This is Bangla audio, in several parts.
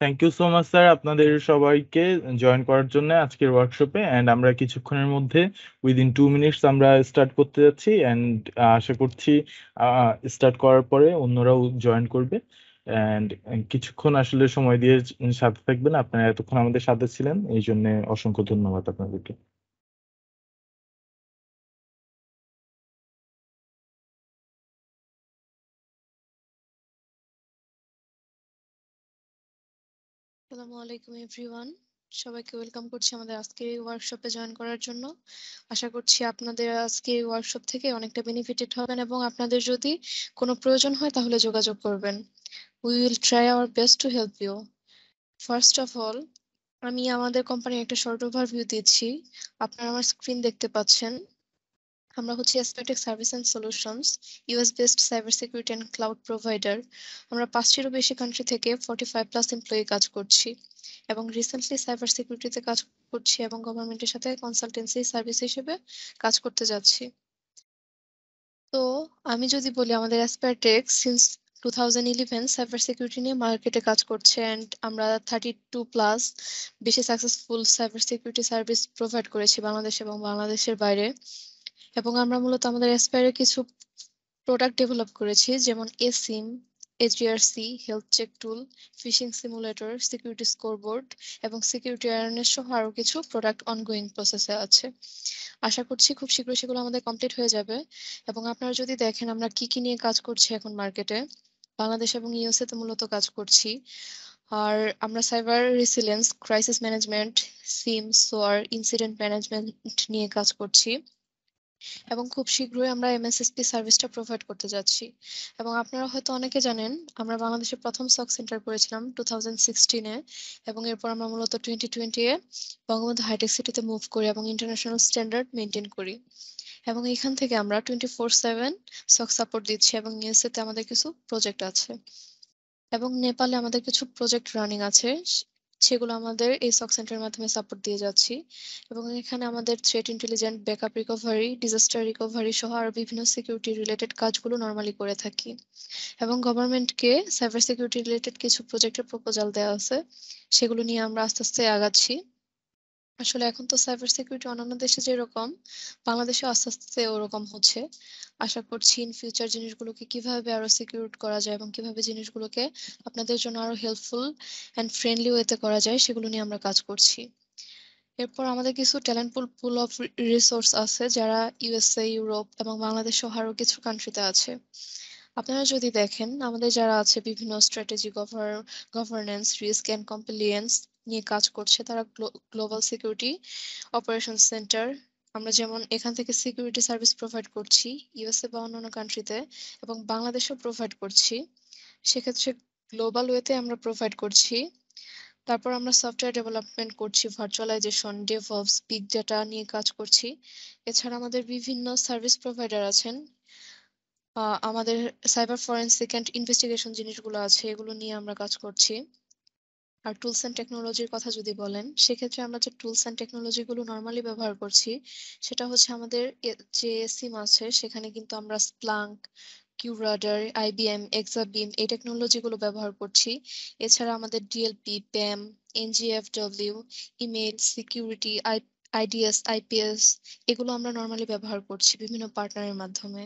Thank you so much sir আপনাদের সবাইকে জয়েন করার জন্য আজকের ওয়ার্কশপে অ্যান্ড আমরা কিছুক্ষণের মধ্যে উইদিন টু মিনিটস আমরা স্টার্ট করতে যাচ্ছি অ্যান্ড আশা করছি স্টার্ট করার পরে অন্যরাও জয়েন করবে অ্যান্ড কিছুক্ষণ আসলে সময় দিয়ে সাথে থাকবেন। আপনারা এতক্ষণ আমাদের সাথে ছিলেন, এই জন্য অসংখ্য ধন্যবাদ আপনাদেরকে। আলাইকুম এভরিওয়ান সবাইকে ওয়েলকাম করছি আমাদের আজকের এই ওয়ার্কশপে জয়েন করার জন্য। আশা করছি আপনাদের আজকে ওয়ার্কশপ থেকে অনেকটা বেনিফিটেড হবেন এবং আপনাদের যদি কোনো প্রয়োজন হয় তাহলে যোগাযোগ করবেন। We will try our best to help you first of all আমি আমাদের কোম্পানির একটা শর্ট ওভারভিউ দিচ্ছি। আপনারা আমার স্ক্রিন দেখতে পাচ্ছেন। আমরা হচ্ছে অ্যাসপেটেক service and solutions US based cyber security and cloud provider আমরা পাঁচটিরও বেশি কান্ট্রি থেকে ফর্টি ফাইভ প্লাস এমপ্লয়ি কাজ করছি এবং রিসেন্টলি সাইবার সিকিউরিটিতে কাজ করছি এবং গভর্নমেন্টের সাথে কনসালটেন্সি সার্ভিস হিসেবে কাজ করতে যাচ্ছি। তো আমি যদি বলি আমাদের অ্যাসপেটেক since two thousand eleven cyber security নিয়ে মার্কেটে কাজ করছে অ্যান্ড আমরা থার্টি টু প্লাস বেশি successful cyber security service provide করেছি বাংলাদেশ এবং বাংলাদেশের বাইরে। এবং আমরা মূলত আমাদের অ্যাসপায়ারে কিছু প্রোডাক্ট ডেভেলপ করেছি, যেমন এসিম HDRC health check tool phishing simulator security scoreboard এবং সিকিউরিটি অ্যাওয়ারনেস সহ আরও কিছু প্রোডাক্ট অনগোয়িং প্রসেসে আছে। আশা করছি খুব শীঘ্রই সেগুলো আমাদের কমপ্লিট হয়ে যাবে। এবং আপনারা যদি দেখেন আমরা কি কি নিয়ে কাজ করছি এখন মার্কেটে বাংলাদেশ এবং ইউএসএ তে মূলত কাজ করছি। আর আমরা cyber resilience crisis management SIEM SOAR incident management নিয়ে কাজ করছি। এবং খুব শীঘ্রই আমরা এমএসএসপি সার্ভিসটা প্রোভাইড করতে যাচ্ছি। এবং আপনারা হয়তো অনেকে জানেন, আমরা বাংলাদেশের প্রথম সক সেন্টার করেছিলাম টু সিক্সটিনে এবং এরপর আমরা মূলত টোয়েন্টি টোয়েন্টি এ বঙ্গবন্ধু হাইটেক সিটিতে মুভ করি এবং ইন্টারন্যাশনাল স্ট্যান্ডার্ড মেনটেন করি। এবং এখান থেকে আমরা twenty four seven SOC support দিচ্ছি এবং ইউএসএ তে আমাদের কিছু প্রজেক্ট আছে। এবং নেপালে আমাদের কিছু প্রজেক্ট রানিং আছে সেগুলো আমাদের এই সক সেন্টারের মাধ্যমে সাপোর্ট দিয়ে যাচ্ছি। এবং এখানে আমাদের threat intelligent backup recovery disaster recovery সহ আরও বিভিন্ন সিকিউরিটি রিলেটেড কাজগুলো নর্মালি করে থাকি। এবং গভর্নমেন্টকে সাইবার সিকিউরিটি রিলেটেড কিছু প্রজেক্টের প্রপোজাল দেওয়া আছে, সেগুলো নিয়ে আমরা আস্তে আস্তে আগাচ্ছি আসলে এখন তো সাইবার সিকিউরিটি অন্যান্য দেশে যেরকম, বাংলাদেশে আস্তে আস্তে ওরকম হচ্ছে। আশা করছি ইন ফিউচার জিনিসগুলোকে কীভাবে আরও সিকিউর করা যায় এবং কীভাবে জিনিসগুলোকে আপনাদের জন্য আরও হেল্পফুল অ্যান্ড ফ্রেন্ডলি ওয়েতে করা যায়, সেগুলো নিয়ে আমরা কাজ করছি। এরপর আমাদের কিছু talent pool pool of resource আছে, যারা ইউএসএ ইউরোপ এবং বাংলাদেশ সহ আরও কিছু কান্ট্রিতে আছে। আপনারা যদি দেখেন, আমাদের যারা আছে বিভিন্ন strategy governance risk and compliance নিয়ে কাজ করছে তারা গ্লোবাল সিকিউরিটি অপারেশন সেন্টার আমরা যেমন এখান থেকে সিকিউরিটি সার্ভিস প্রোভাইড করছি ইউএসএ বা অন্যান্য কান্ট্রিতে এবং বাংলাদেশেও প্রোভাইড করছি। সেক্ষেত্রে গ্লোবাল ওয়েতে আমরা প্রোভাইড করছি। তারপর আমরা সফটওয়্যার ডেভেলপমেন্ট করছি ভার্চুয়ালাইজেশন ডেভঅপস বিগ ডাটা নিয়ে কাজ করছি। এছাড়া আমাদের বিভিন্ন সার্ভিস প্রোভাইডার আছেন। আমাদের সাইবার ফরেন্সিক অ্যান্ড ইনভেস্টিগেশন জিনিসগুলো আছে, এগুলো নিয়ে আমরা কাজ করছি। আর টুলস অ্যান্ড টেকনোলজির কথা যদি বলেন, সেক্ষেত্রে আমরা যে টুলস অ্যান্ড টেকনোলজিগুলো নর্মালি ব্যবহার করছি, সেটা হচ্ছে আমাদের যে সিম আছে, সেখানে কিন্তু আমরা স্প্লাঙ্ক কিউরাডার আইবিএম এক্সাবিম এই টেকনোলজিগুলো ব্যবহার করছি। এছাড়া আমাদের DLP PAM NGFW email security I IDS IPS এগুলো আমরা নর্মালি ব্যবহার করছি বিভিন্ন পার্টনারের মাধ্যমে।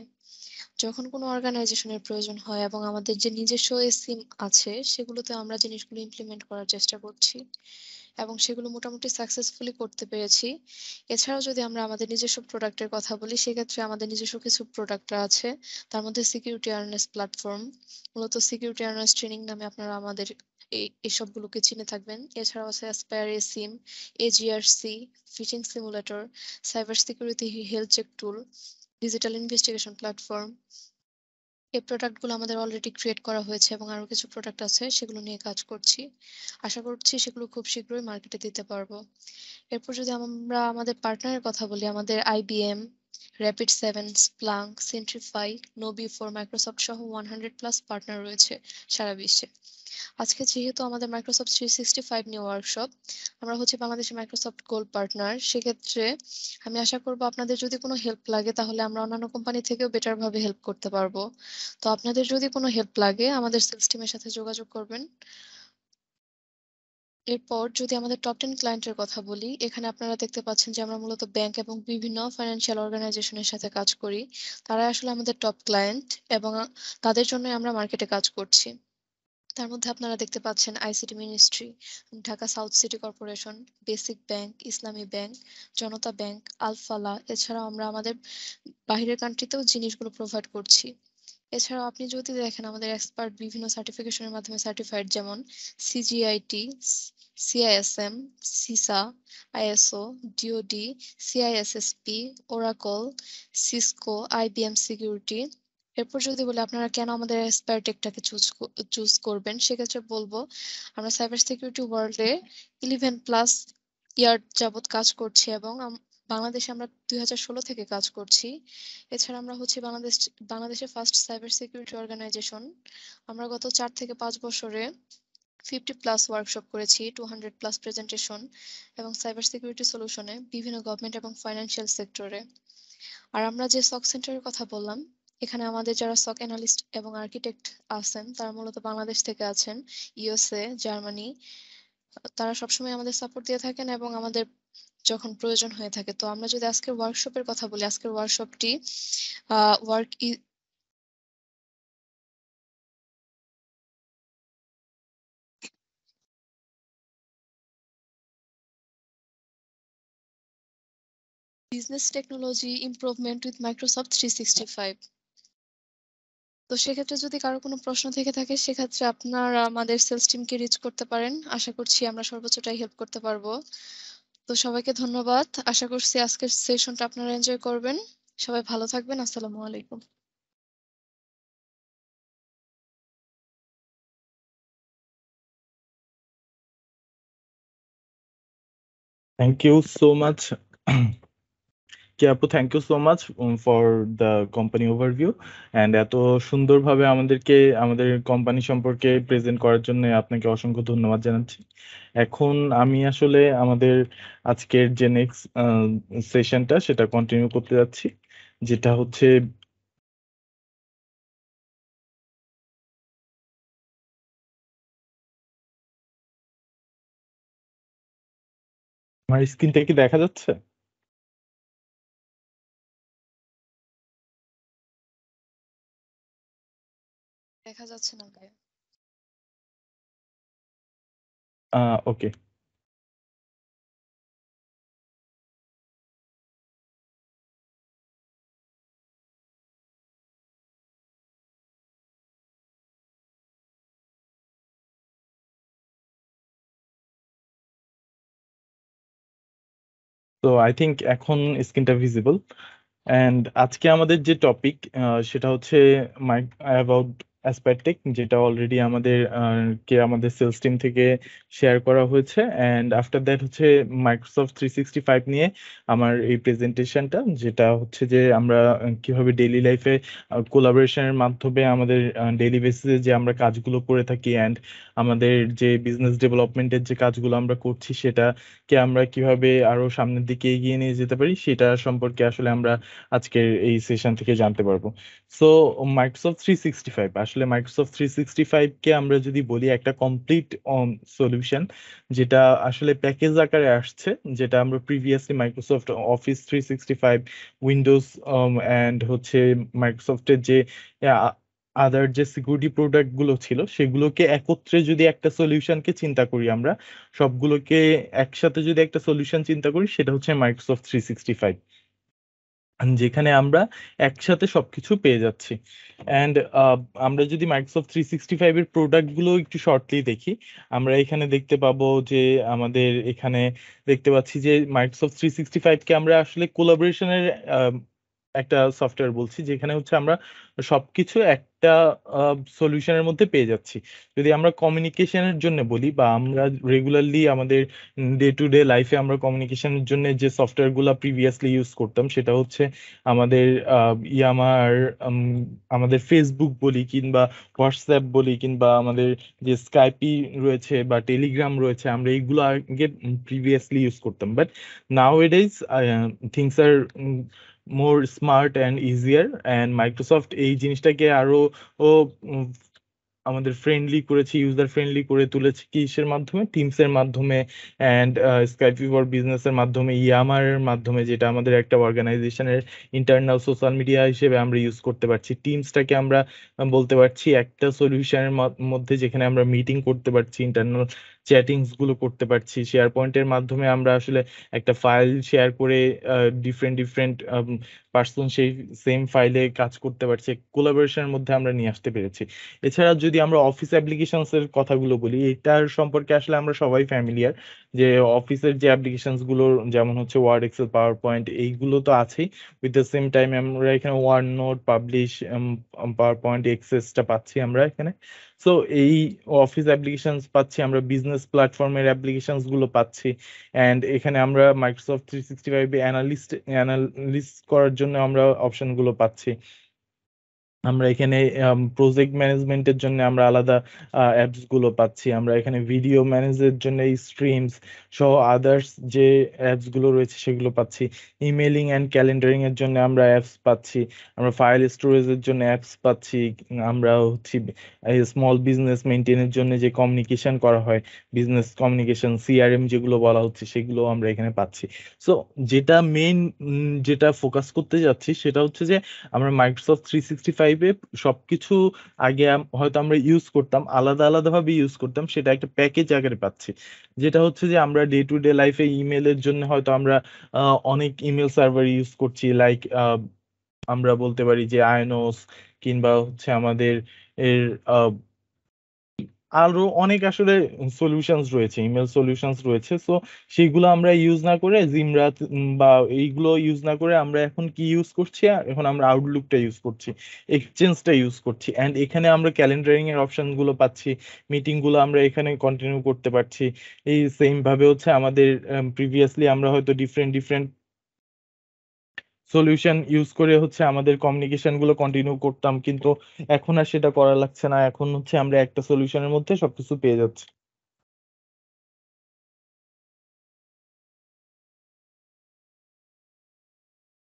যখন কোনো অর্গানাইজেশনের প্রয়োজন হয় এবং আমাদের যে নিজস্ব সিম আছে, সেগুলোতে আমরা জিনিসগুলো ইমপ্লিমেন্ট করার চেষ্টা করছি এবং সেগুলো মোটামুটি সাকসেসফুলি করতে পেরেছি। এছাড়াও যদি আমরা আমাদের নিজস্ব প্রোডাক্টের কথা বলি, সেক্ষেত্রে আমাদের নিজস্ব কিছু প্রোডাক্ট আছে। তার মধ্যে সিকিউরিটি অ্যাওয়ারনেস প্ল্যাটফর্ম মূলত সিকিউরিটি অ্যাওয়ারনেস ট্রেনিং নামে আপনারা আমাদের এই এসবগুলোকে চিনে থাকবেন। এছাড়াও আছে Aspire SIEM EGRC phishing simulator cyber security health check tool digital investigation platform এই প্রোডাক্টগুলো আমাদের অলরেডি ক্রিয়েট করা হয়েছে এবং আরও কিছু প্রোডাক্ট আছে, সেগুলো নিয়ে কাজ করছি। আশা করছি সেগুলো খুব শীঘ্রই মার্কেটে দিতে পারব। এরপর যদি আমরা আমাদের পার্টনারের কথা বলি, আমাদের IBM Rapid seven Splunk Centrify KnowBe4 Microsoft সহ ওয়ান হান্ড্রেড প্লাস পার্টনার রয়েছে সারা বিশ্বে। আজকে যেহেতু আমাদের মাইক্রোসফট থ্রি সিক্সটি ফাইভ নিয়ে ওয়ার্কশপ আমরা হচ্ছে বাংলাদেশের মাইক্রোসফট গোল্ড পার্টনার সেক্ষেত্রে আমি আশা করব আপনাদের যদি কোনো হেল্প লাগে, তাহলে আমরা অন্যান্য কোম্পানি থেকেও বেটার ভাবে হেল্প করতে পারব। তো আপনাদের যদি কোনো হেল্প লাগে, আমাদের সেলস টিমের সাথে যোগাযোগ করবেন। এরপর যদি আমাদের টপ টেন ক্লায়েন্টের কথা বলি, এখানে আপনারা দেখতে পাচ্ছেন যে আমরা মূলত ব্যাংক এবং বিভিন্ন ফাইন্যান্সিয়াল অর্গানাইজেশনের সাথে কাজ করি। তারা আসলে আমাদের টপ ক্লায়েন্ট এবং তাদের জন্য আমরা মার্কেটে কাজ করছি। তার মধ্যে আপনারা দেখতে পাচ্ছেন ICT ministry Dhaka South City Corporation Basic Bank Islami Bank Janata Bank Alfalah এছাড়াও আমরা আমাদের বাহিরের কান্ট্রিতেও জিনিসগুলো প্রোভাইড করছি। এছাড়াও আপনি যদি দেখেন আমাদের এক্সপার্ট বিভিন্ন সার্টিফিকেশনের মাধ্যমে সার্টিফাইড যেমন CGEIT CISM CISA ISO DOD CISSP Oracle Cisco IBM security এরপর যদি বলি আপনারা কেন আমাদের এক্সপার্টেকটাকে চুজ চুজ করবেন, সেক্ষেত্রে বলব, আমরা সাইবার সিকিউরিটি ওয়ার্ল্ডে ইলেভেন প্লাস ইয়ার যাবত কাজ করছি এবং বাংলাদেশে আমরা দুই হাজার ষোলো থেকে কাজ করছি। এছাড়া আমরা হচ্ছে বাংলাদেশ বাংলাদেশের ফার্স্ট সাইবার সিকিউরিটি অর্গানাইজেশন আমরা গত চার থেকে পাঁচ বছরে ফিফটি প্লাস ওয়ার্কশপ করেছি টু হান্ড্রেড প্লাস প্রেজেন্টেশন এবং সাইবার সিকিউরিটি সলিউশনে বিভিন্ন গভর্নমেন্ট এবং ফাইন্যান্সিয়াল সেক্টরে আর আমরা যে সক সেন্টারের কথা বললাম, এখানে আমাদের যারা সক অ্যানালিস্ট এবং আর্কিটেক্ট আছেন, তারা মূলত বাংলাদেশ থেকে আছেন ইউএসএ জার্মানি তারা সবসময় আমাদের সাপোর্ট দিয়ে থাকেন এবং আমাদের যখন প্রয়োজন হয়ে থাকে। তো আমরা যদি আজকের ওয়ার্কশপের কথা বলি, আজকের ওয়ার্কশপটি work business technology improvement with Microsoft three sixty five তো সেক্ষেত্রে যদি কারও কোনো প্রশ্ন থেকে থাকে, সেক্ষেত্রে আপনারা আমাদের সেলস টিমকে রিচ করতে পারেন। আশা করছি আমরা সর্বোচ্চটাই হেল্প করতে পারব। তো সবাইকে ধন্যবাদ। আশা করছি আজকের সেশনটা আপনারা এনজয় করবেন। সবাই ভালো থাকবেন। আসসালামু আলাইকুম। Thank you so much. আপু thank you so much for the company overview and এত সুন্দরভাবে আমাদেরকে, আমাদের কোম্পানি সম্পর্কে প্রেজেন্ট করার জন্য আপনাকে অসংখ্য ধন্যবাদ জানাচ্ছি। এখন আমি আসলে আমাদের আজকের যে নেক্সট সেশনটা সেটা কন্টিনিউ করতে যাচ্ছি, যেটা হচ্ছে আমার স্ক্রিনটা কি দেখা যাচ্ছে? যাচ্ছে না ভাইয়া। ওকে। তো আই থিঙ্ক এখন স্ক্রিনটা ভিজিবল অ্যান্ড আজকে আমাদের যে টপিক সেটা হচ্ছে মাই অ্যাবাউট অ্যাসপেক্টিক যেটা অলরেডি আমাদের কে আমাদের সেলস টিম থেকে শেয়ার করা হয়েছে অ্যান্ড আফটার দ্যাট হচ্ছে মাইক্রোসফট থ্রি সিক্সটি ফাইভ নিয়ে আমার এই প্রেজেন্টেশনটা যেটা হচ্ছে যে আমরা কীভাবে ডেইলি লাইফে কোলাবোরেশনের মাধ্যমে আমাদের ডেইলি বেসিসে যে আমরা কাজগুলো করে থাকি অ্যান্ড আমাদের যে বিজনেস ডেভেলপমেন্টের যে কাজগুলো আমরা করছি, সেটাকে আমরা কীভাবে আরও সামনের দিকে এগিয়ে নিয়ে যেতে পারি, সেটা সম্পর্কে আসলে আমরা আজকের এই সেশন থেকে জানতে পারব। So Microsoft three sixty five আসলে মাইক্রোসফট থ্রি সিক্সটি ফাইভকে আমরা যদি বলি একটা কমপ্লিট সলিউশন যেটা আসলে প্যাকেজ আকারে আসছে, যেটা আমরা previously Microsoft Office three sixty five Windows and হচ্ছে মাইক্রোসফটের যে আদার যে সিকিউরিটি প্রোডাক্টগুলো ছিল, সেগুলোকে একত্রে যদি একটা সলিউশনকে চিন্তা করি আমরা, সবগুলোকে একসাথে যদি একটা সলিউশন চিন্তা করি, সেটা হচ্ছে মাইক্রোসফট থ্রি সিক্সটি ফাইভ যেখানে আমরা একসাথে সবকিছু পেয়ে যাচ্ছি। অ্যান্ড আমরা যদি মাইক্রোসফট থ্রি সিক্সটি ফাইভের প্রোডাক্টগুলো একটু শর্টলি দেখি, আমরা এখানে দেখতে পাবো যে আমাদের এখানে দেখতে পাচ্ছি যে মাইক্রোসফট থ্রি সিক্সটি ফাইভকে আমরা আসলে কোলাবোরেশনের একটা সফটওয়্যার বলছি, যেখানে হচ্ছে আমরা সবকিছু একটা সলিউশনের মধ্যে পেয়ে যাচ্ছি। যদি আমরা কমিউনিকেশনের জন্য বলি বা আমরা রেগুলারলি আমাদের ডে টু ডে লাইফে আমরা কমিউনিকেশনের জন্য যে সফটওয়্যারগুলো প্রিভিয়াসলি ইউজ করতাম, সেটা হচ্ছে আমাদের ইয়ামার আমাদের ফেসবুক বলি কিংবা হোয়াটসঅ্যাপ বলি কিংবা আমাদের যে স্কাইপি রয়েছে বা টেলিগ্রাম রয়েছে, আমরা এইগুলো আগে প্রিভিয়াসলি ইউজ করতাম। But nowadays things are more smart and easier and Microsoft এই জিনিসটাকে আরও, ও আমাদের ফ্রেন্ডলি করেছি ইউজার ফ্রেন্ডলি করে তুলেছি কিসের মাধ্যমে? টিমস এর মাধ্যমে অ্যান্ড স্কাইপি ফর বিজনেস এর মাধ্যমে ইয়ামার এর মাধ্যমে, যেটা আমাদের একটা অর্গানাইজেশনের ইন্টারনাল সোশ্যাল মিডিয়া হিসেবে আমরা ইউজ করতে পারছি। টিমসটাকে আমরা বলতে পারছি একটা সলিউশনের মধ্যে যেখানে আমরা মিটিং করতে পারছি ইন্টারনাল চ্যাটিংসগুলো করতে পারছি। শেয়ার পয়েন্টের মাধ্যমে আমরা আসলে একটা ফাইল শেয়ার করে ডিফারেন্ট ডিফারেন্ট পার্সন সেই সেম ফাইলে কাজ করতে পারছি। কোলাবোরেশনের মধ্যে আমরা নিয়ে আসতে পেরেছি। এছাড়া যদি আমরা অফিস অ্যাপ্লিকেশনস এর কথাগুলো বলি, এটার সম্পর্কে আসলে আমরা সবাই ফ্যামিলিয়ার যে অফিসের যে অ্যাপ্লিকেশনসগুলো, যেমন হচ্ছে ওয়ার্ড এক্সেল পাওয়ার পয়েন্ট এইগুলো তো আছেই। উইথ দ্য সেম টাইম আমরা এখানে word note publish power point এক্সেসটা পাচ্ছি আমরা এখানে। সো এই অফিস অ্যাপ্লিকেশনস পাচ্ছি আমরা বিজনেস প্ল্যাটফর্মের অ্যাপ্লিকেশনসগুলো পাচ্ছি। অ্যান্ড এখানে আমরা Microsoft three sixty five analyst analyst করার জন্য আমরা অপশনগুলো পাচ্ছি। আমরা এখানে প্রজেক্ট ম্যানেজমেন্টের জন্য আমরা আলাদা অ্যাপসগুলো পাচ্ছি। আমরা এখানে ভিডিও ম্যানেজের জন্য স্ট্রিমস সহ আদার্স যে অ্যাপসগুলো রয়েছে সেগুলো পাচ্ছি। ইমেলিং অ্যান্ড ক্যালেন্ডারিং এর জন্য আমরা অ্যাপস পাচ্ছি। আমরা ফাইল স্টোরেজের জন্য অ্যাপস পাচ্ছি। আমরা হচ্ছে স্মল বিজনেস মেনটেনের জন্য যে কমিউনিকেশন করা হয় বিজনেস কমিউনিকেশন সিআরএম যেগুলো বলা হচ্ছে সেগুলো আমরা এখানে পাচ্ছি। সো যেটা মেইন যেটা ফোকাস করতে যাচ্ছি সেটা হচ্ছে যে আমরা মাইক্রোসফট থ্রি সিক্সটি ফাইভ ফাইভে সবকিছু আগে হয়তো আমরা ইউজ করতাম, আলাদা আলাদা ভাবে ইউজ করতাম, সেটা একটা প্যাকেজ আকারে পাচ্ছি। যেটা হচ্ছে যে আমরা ডে টু ডে লাইফে ইমেলের জন্য হয়তো আমরা অনেক ইমেল সার্ভার ইউজ করছি লাইক আমরা বলতে পারি যে আয়নোস কিংবা হচ্ছে আমাদের এর আরও অনেক আসলে সলিউশনস রয়েছে ইমেল সলিউশনস রয়েছে। সো সেগুলো আমরা ইউজ না করে জিমরা বা এইগুলো ইউজ না করে আমরা এখন কি ইউজ করছি? এখন আমরা আউটলুকটা ইউজ করছি এক্সচেঞ্জটা ইউজ করছি। অ্যান্ড এখানে আমরা ক্যালেন্ডারিং এর অপশনগুলো পাচ্ছি মিটিংগুলো আমরা এখানে কন্টিনিউ করতে পারছি। এই সেম ভাবে হচ্ছে আমাদের প্রিভিয়াসলি আমরা হয়তো ডিফারেন্ট ডিফারেন্ট সলিউশন ইউজ করে হচ্ছে আমাদের কমিউনিকেশনগুলো কন্টিনিউ করতাম, কিন্তু এখন আর সেটা করা লাগছে না। এখন হচ্ছে আমরা একটা সলিউশনের মধ্যে সবকিছু পেয়ে যাচ্ছি।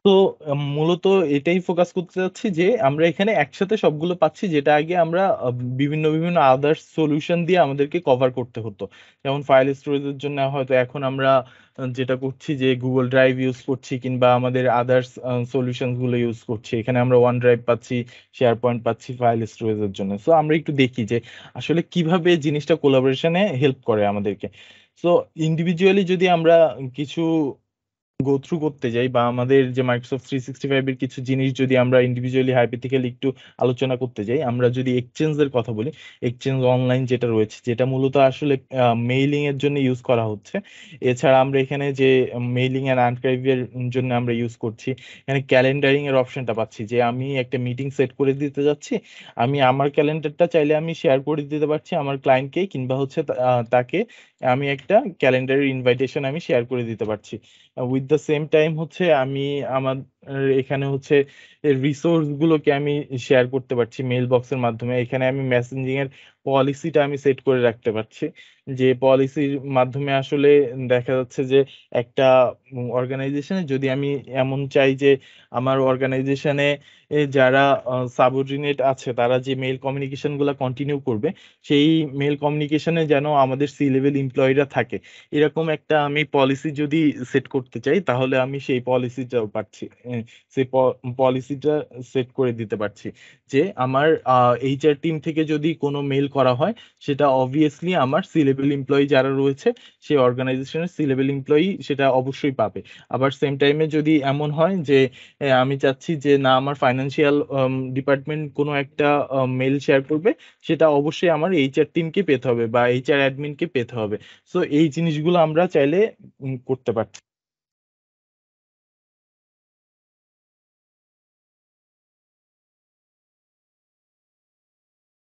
তো মূলত এটাই ফোকাস করতে চাচ্ছি যে আমরা এখানে একসাথে সবগুলো পাচ্ছি যেটা আগে আমরা বিভিন্ন বিভিন্ন আদার্স সলিউশন দিয়ে আমাদেরকে কভার করতে হতো। যেমন ফাইল স্টোরেজের জন্য হয়তো এখন আমরা যেটা করছি যে গুগল ড্রাইভ ইউজ করছি কিংবা আমাদের আদার্স সলিউশনগুলো ইউজ করছি। এখানে আমরা ওয়ান ড্রাইভ পাচ্ছি শেয়ার পয়েন্ট পাচ্ছি ফাইল স্টোরেজের জন্য। সো আমরা একটু দেখি যে আসলে কীভাবে জিনিসটা কোলাবোরেশনে হেল্প করে আমাদেরকে। সো ইন্ডিভিজুয়ালি যদি আমরা কিছু গো থ্রু করতে যাই বা আমাদের যে মাইক্রোসফট থ্রি সিক্সটি ফাইভের কিছু জিনিস যদি আমরা ইন্ডিভিজুয়ালি হাইপোথিক্যালি একটু আলোচনা করতে যাই, আমরা যদি এক্সচেঞ্জের কথা বলি এক্সচেঞ্জ অনলাইন যেটা রয়েছে, যেটা মূলত আসলে মেইলিং এর জন্য ইউজ করা হচ্ছে। এছাড়া আমরা এখানে যে মেইলিং এন্ড আর্কাইভের জন্য আমরা ইউজ করছি, এখানে ক্যালেন্ডারিং এর অপশনটা পাচ্ছি যে আমি একটা মিটিং সেট করে দিতে যাচ্ছি, আমি আমার ক্যালেন্ডারটা চাইলে আমি শেয়ার করে দিতে পারছি আমার ক্লায়েন্টকে কিংবা হচ্ছে তাকে আমি একটা ক্যালেন্ডারের ইনভাইটেশন আমি শেয়ার করে দিতে পারছি। উইথ দ্য সেম টাইম হচ্ছে আমি আমার এখানে হচ্ছে রিসোর্স গুলোকে আমি শেয়ার করতে পারছি মেল বক্সের মাধ্যমে। এখানে আমি মেসেঞ্জিং এর পলিসিটা আমি সেট করে রাখতে পারছি। যে পলিসির মাধ্যমে আসলে দেখা যাচ্ছে যে একটা অর্গানাইজেশনে যদি আমি এমন চাই যে আমার অর্গানাইজেশনে যারা সাবঅর্ডিনেট আছে, তারা যে মেল কমিউনিকেশনগুলা কন্টিনিউ করবে, সেই মেল কমিউনিকেশনে যেন আমাদের সি লেভেল এমপ্লয়িরা থাকে। এরকম একটা আমি পলিসি যদি সেট করতে চাই, তাহলে আমি সেই পলিসিটাও পাচ্ছি। সেই পলিসিটা সেট করে দিতে পারছি। যে আমার এইচআর টিম থেকে যদি কোনো মেল করা হয়, সেটা অবভিয়াসলি আমার সি লেভেল এমপ্লয়ি যারা রয়েছে, সেই অর্গানাইজেশনের সি লেভেল এমপ্লয়ি সেটা অবশ্যই পাবে। আবার সেম টাইমে যদি এমন হয় যে আমি চাচ্ছি যে না, আমার ফাইন্যান্সিয়াল ডিপার্টমেন্ট কোনো একটা মেল শেয়ার করবে, সেটা অবশ্যই আমার এইচআর টিমকে পেতে হবে বা এইচআর অ্যাডমিনকে পেতে হবে। সো এই জিনিসগুলো আমরা চাইলে করতে পারছি।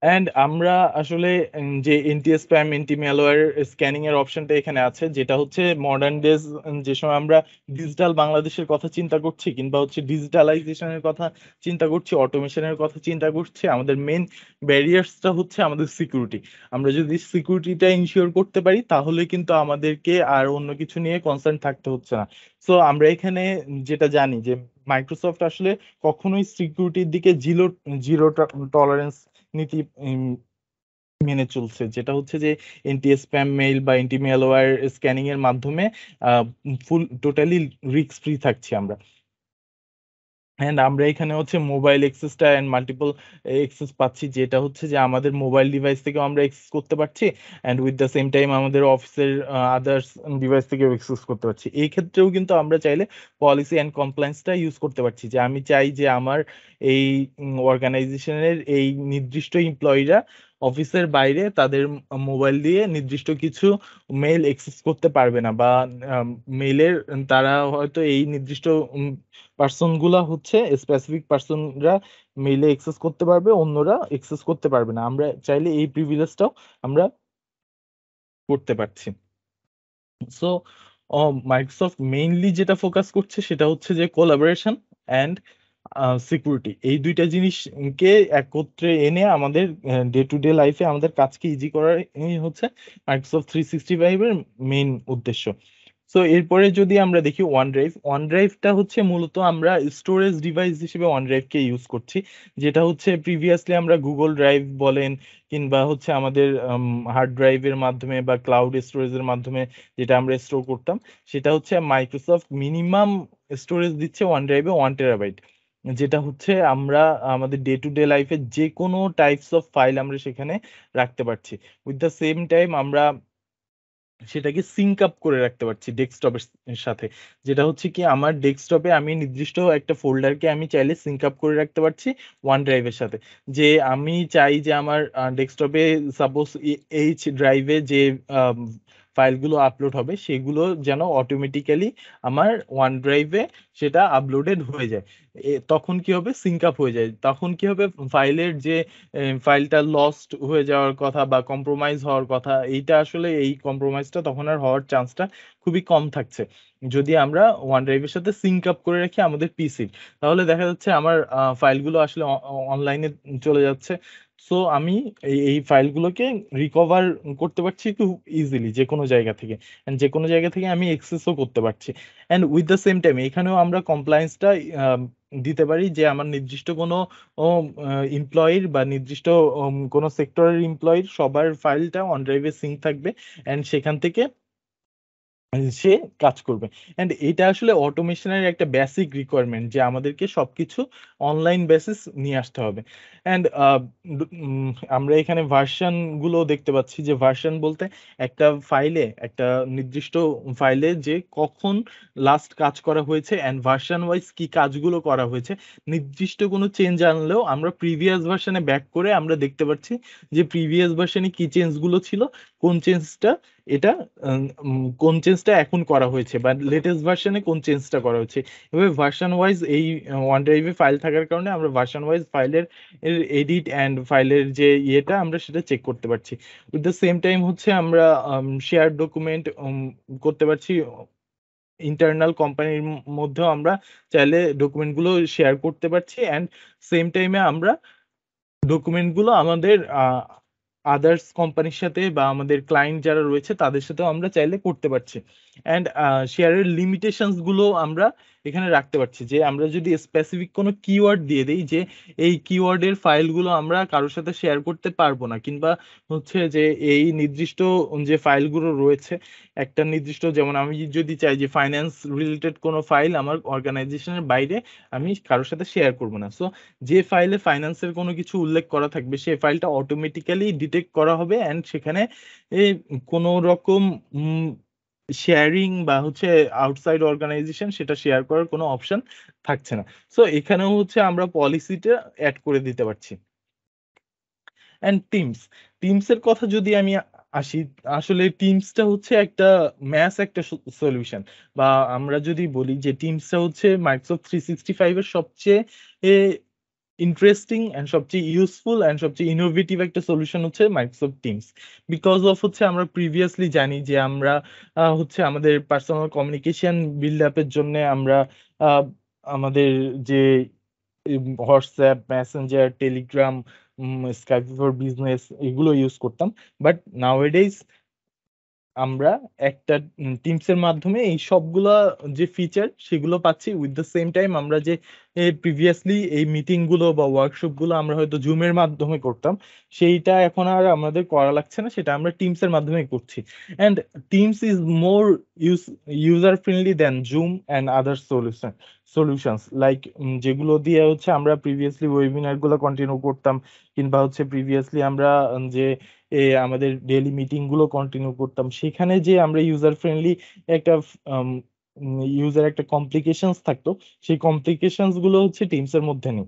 অ্যান্ড আমরা আসলে যে anti spam anti malware scanning এর অপশনটা এখানে আছে, যেটা হচ্ছে মডার্ন ডেজ যে সময় আমরা ডিজিটাল বাংলাদেশের কথা চিন্তা করছি, কিংবা হচ্ছে ডিজিটালাইজেশনের কথা চিন্তা করছি অটোমেশনের কথা চিন্তা করছি, আমাদের মেন ব্যারিয়ার্সটা হচ্ছে আমাদের সিকিউরিটি আমরা যদি সিকিউরিটিটা ইনশিওর করতে পারি, তাহলে কিন্তু আমাদেরকে আর অন্য কিছু নিয়ে কনসার্ন থাকতে হচ্ছে না। সো আমরা এখানে যেটা জানি যে মাইক্রোসফট আসলে কখনোই সিকিউরিটির দিকে জিরো জিরো টলারেন্স নীতি মেনে চলছে। যেটা হচ্ছে যে এন্টি স্প্যাম মেইল বা এন্টি মেলওয়্যার স্ক্যানিং এর মাধ্যমে ফুল টোটালি রিস্ক ফ্রি থাকছি আমরা। অ্যান্ড আমরা এখানে হচ্ছে মোবাইল এক্সেসটা অ্যান্ড মাল্টিপল এক্সেস পাচ্ছি, যেটা হচ্ছে যে আমাদের মোবাইল ডিভাইস থেকেও আমরা এক্সেস করতে পারছি and with the same time আমাদের অফিসের আদার্স ডিভাইস থেকেও এক্সেস করতে পারছি। এই ক্ষেত্রেও কিন্তু আমরা চাইলে পলিসি অ্যান্ড কমপ্লায়েন্সটা ইউজ করতে পারছি। যে আমি চাই যে আমার এই অর্গানাইজেশনের এই নির্দিষ্ট এমপ্লয়িরা অফিসের বাইরে তাদের মোবাইল দিয়ে নির্দিষ্ট কিছু মেইল এক্সেস করতে পারবে না বা মেইলের তারা হয়তো এই নির্দিষ্ট পার্সনগুলা হচ্ছে স্পেসিফিক পার্সনরা মেইলে এক্সেস করতে পারবে, অন্যরা এক্সেস করতে পারবে না। আমরা চাইলে এই প্রিভিলেজটাও আমরা করতে পারছি। সো মাইক্রোসফট মেইনলি যেটা ফোকাস করছে সেটা হচ্ছে যে কোলাবোরেশন অ্যান্ড সিকিউরিটি এই দুইটা জিনিসকে একত্রে এনে আমাদের ডে টু ডে লাইফে আমাদের কাজকে ইজি করার হচ্ছে মাইক্রোসফট থ্রি সিক্সটি ফাইভের মেইন উদ্দেশ্য। সো এরপরে যদি আমরা দেখি ওয়ান ড্রাইভ ওয়ান ড্রাইভটা হচ্ছে মূলত আমরা স্টোরেজ ডিভাইস হিসেবে ওয়ান ড্রাইভকে ইউজ করছি, যেটা হচ্ছে প্রিভিয়াসলি আমরা গুগল ড্রাইভ বলেন কিংবা হচ্ছে আমাদের হার্ড ড্রাইভের মাধ্যমে বা ক্লাউড স্টোরেজের মাধ্যমে যেটা আমরা স্টোর করতাম, সেটা হচ্ছে মাইক্রোসফট মিনিমাম স্টোরেজ দিচ্ছে ওয়ান ড্রাইভে ওয়ান টেরাবাইট যেটা হচ্ছে আমরা, আমাদের ডে টু ডে লাইফে যে কোনো টাইপস অফ ফাইল আমরা সেখানে রাখতে পারছি। উইথ দ্য সেম টাইম আমরা সেটাকে সিঙ্ক আপ করে রাখতে পারছি ডেস্কটপের সাথে। যেটা হচ্ছে কি, আমার ডেস্কটপে আমি নির্দিষ্ট একটা ফোল্ডারকে আমি চাইলে সিঙ্ক আপ করে রাখতে পারছি ওয়ান ড্রাইভের সাথে। যে আমি চাই যে আমার ডেস্কটপে সাপোজ এইচ ড্রাইভে যে ফাইলগুলো আপলোড হবে, সেগুলো যেন অটোমেটিক্যালি আমার ওয়ান ড্রাইভে সেটা আপলোডেড হয়ে যায়। তখন কি হবে? সিঙ্ক আপ হয়ে যায়। তখন কি হবে? ফাইলের যে ফাইলটা লস্ট হয়ে যাওয়ার কথা বা কম্প্রোমাইজ হওয়ার কথা, এইটা আসলে এই কম্প্রোমাইজটা তখন আর হওয়ার চান্সটা খুবই কম থাকছে। যদি আমরা ওয়ান ড্রাইভের সাথে সিঙ্ক আপ করে রাখি আমাদের পিসির তাহলে দেখা যাচ্ছে আমার ফাইলগুলো আসলে অনলাইনে চলে যাচ্ছে। সো আমি এই ফাইলগুলোকে রিকভার করতে পারছি খুব ইজিলি যে কোনো জায়গা থেকে। অ্যান্ড যে কোনো জায়গা থেকে আমি এক্সেসও করতে পারছি। And with the same time এখানেও আমরা কমপ্লায়েন্সটা দিতে পারি যে আমার নির্দিষ্ট কোনো এমপ্লয়ির বা নির্দিষ্ট কোনো সেক্টরের এমপ্লয়ির সবার ফাইলটা অন ড্রাইভে সিঙ্ক থাকবে। অ্যান্ড সেখান থেকে সে কাজ করবে। অ্যান্ড এটা আসলে অটোমেশনের একটা বেসিক রিকোয়ারমেন্ট যে আমাদেরকে সবকিছু অনলাইন বেসিস নিয়ে আসতে হবে। অ্যান্ড আমরা এখানে ভার্সনগুলো দেখতে পাচ্ছি যে ভার্সন বলতে একটা ফাইলে একটা নির্দিষ্ট ফাইলে যে কখন লাস্ট কাজ করা হয়েছে অ্যান্ড ভার্সন ওয়াইজ কি কাজগুলো করা হয়েছে। নির্দিষ্ট কোনো চেঞ্জ আনলেও আমরা প্রিভিয়াস ভার্সনে ব্যাক করে আমরা দেখতে পাচ্ছি যে প্রিভিয়াস ভার্সনে কি চেঞ্জগুলো ছিল, কোন চেঞ্জটা এটা কোন চেঞ্জটা এখন করা হয়েছে বা লেটেস্ট ভার্সনে কোন চেঞ্জটা করা হয়েছে এভাবে ভার্সন ওয়াইজ এই ওয়ান ড্রাইভে ফাইল থাকার কারণে আমরা ভার্সন ওয়াইজ ফাইলের এডিট অ্যান্ড ফাইলের যে ইয়েটা আমরা সেটা চেক করতে পারছি। উইথ দ্য সেম টাইম হচ্ছে আমরা শেয়ার ডকুমেন্ট করতে পারছি। ইন্টারনাল কোম্পানির মধ্যেও আমরা চাইলে ডকুমেন্টগুলো শেয়ার করতে পারছি অ্যান্ড সেম টাইমে আমরা ডকুমেন্টগুলো আমাদের আদার্স কোম্পানির সাথে বা আমাদের ক্লায়েন্ট যারা রয়েছে তাদের সাথেও আমরা চাইলে করতে পারছি। অ্যান্ড শেয়ারের লিমিটেশনসগুলো আমরা এখানে রাখতে পারছি যে আমরা যদি স্পেসিফিক কোনো কিওয়ার্ড দিয়ে দিই যে এই কিওয়ার্ডের ফাইলগুলো আমরা কারোর সাথে শেয়ার করতে পারব না, কিংবা হচ্ছে যে এই নির্দিষ্ট যে ফাইলগুলো রয়েছে, একটা নির্দিষ্ট যেমন আমি যদি চাই যে ফাইন্যান্স রিলেটেড কোনো ফাইল আমার অর্গানাইজেশনের বাইরে আমি কারোর সাথে শেয়ার করব না। সো যে ফাইলে ফাইন্যান্সের কোনো কিছু উল্লেখ করা থাকবে সেই ফাইলটা অটোমেটিক্যালি ডিটেক্ট করা হবে অ্যান্ড সেখানে কোনো রকম শেয়ারিং বা হচ্ছে আউটসাইড অর্গানাইজেশন সেটা শেয়ার করার কোনো অপশন থাকছে না। সো এখানেও হচ্ছে আমরা পলিসিটা অ্যাড করে দিতে পারছি। অ্যান্ড টিমস টিমস এর কথা যদি আমি আসি, আসলে টিমসটা হচ্ছে একটা ম্যাস একটা সলিউশন বা আমরা যদি বলি যে টিমসটা হচ্ছে মাইক্রোসফট থ্রি সিক্সটি ফাইভ এর সবচেয়ে ইন্টারেস্টিং অ্যান্ড সবচেয়ে ইউজফুল অ্যান্ড সবচেয়ে ইনোভেটিভ একটা সলিউশন হচ্ছে মাইক্রোসফট টিমস বিকজ অফ হচ্ছে আমরা প্রিভিয়াসলি জানি যে আমরা হচ্ছে আমাদের পার্সোনাল কমিউনিকেশন বিল্ড আপের জন্য আমরা আমাদের যে WhatsApp Messenger Telegram Skype for business এগুলো ইউজ করতাম। বাট নাওয়েডেজ আমরা একটা টিমস এর মাধ্যমে এই সবগুলা যে ফিচার সেগুলো পাচ্ছি উইথ দ্য সেম টাইম আমরা যে প্রিভিয়াসলি এই মিটিংগুলো বা ওয়ার্কশপগুলো আমরা হয়তো জুমের মাধ্যমে করতাম, সেইটা এখন আর আমাদের করা লাগছে না, সেটা আমরা টিমস এর মাধ্যমে করছি। And Teams is more use user friendly than Zoom and other solution solutions like যেগুলো দিয়ে হচ্ছে আমরা প্রিভিয়াসলি ওয়েবিনারগুলো কন্টিনিউ করতাম, কিংবা হচ্ছে প্রিভিয়াসলি আমরা যে আমাদের ডেলি মিটিংগুলো কন্টিনিউ করতাম। সেখানে যে আমরা ইউজার ফ্রেন্ডলি একটা ইউজার একটা কমপ্লিকেশন থাকতো, সেই কমপ্লিকেশনগুলো হচ্ছে টিমস এর মধ্যে নেই।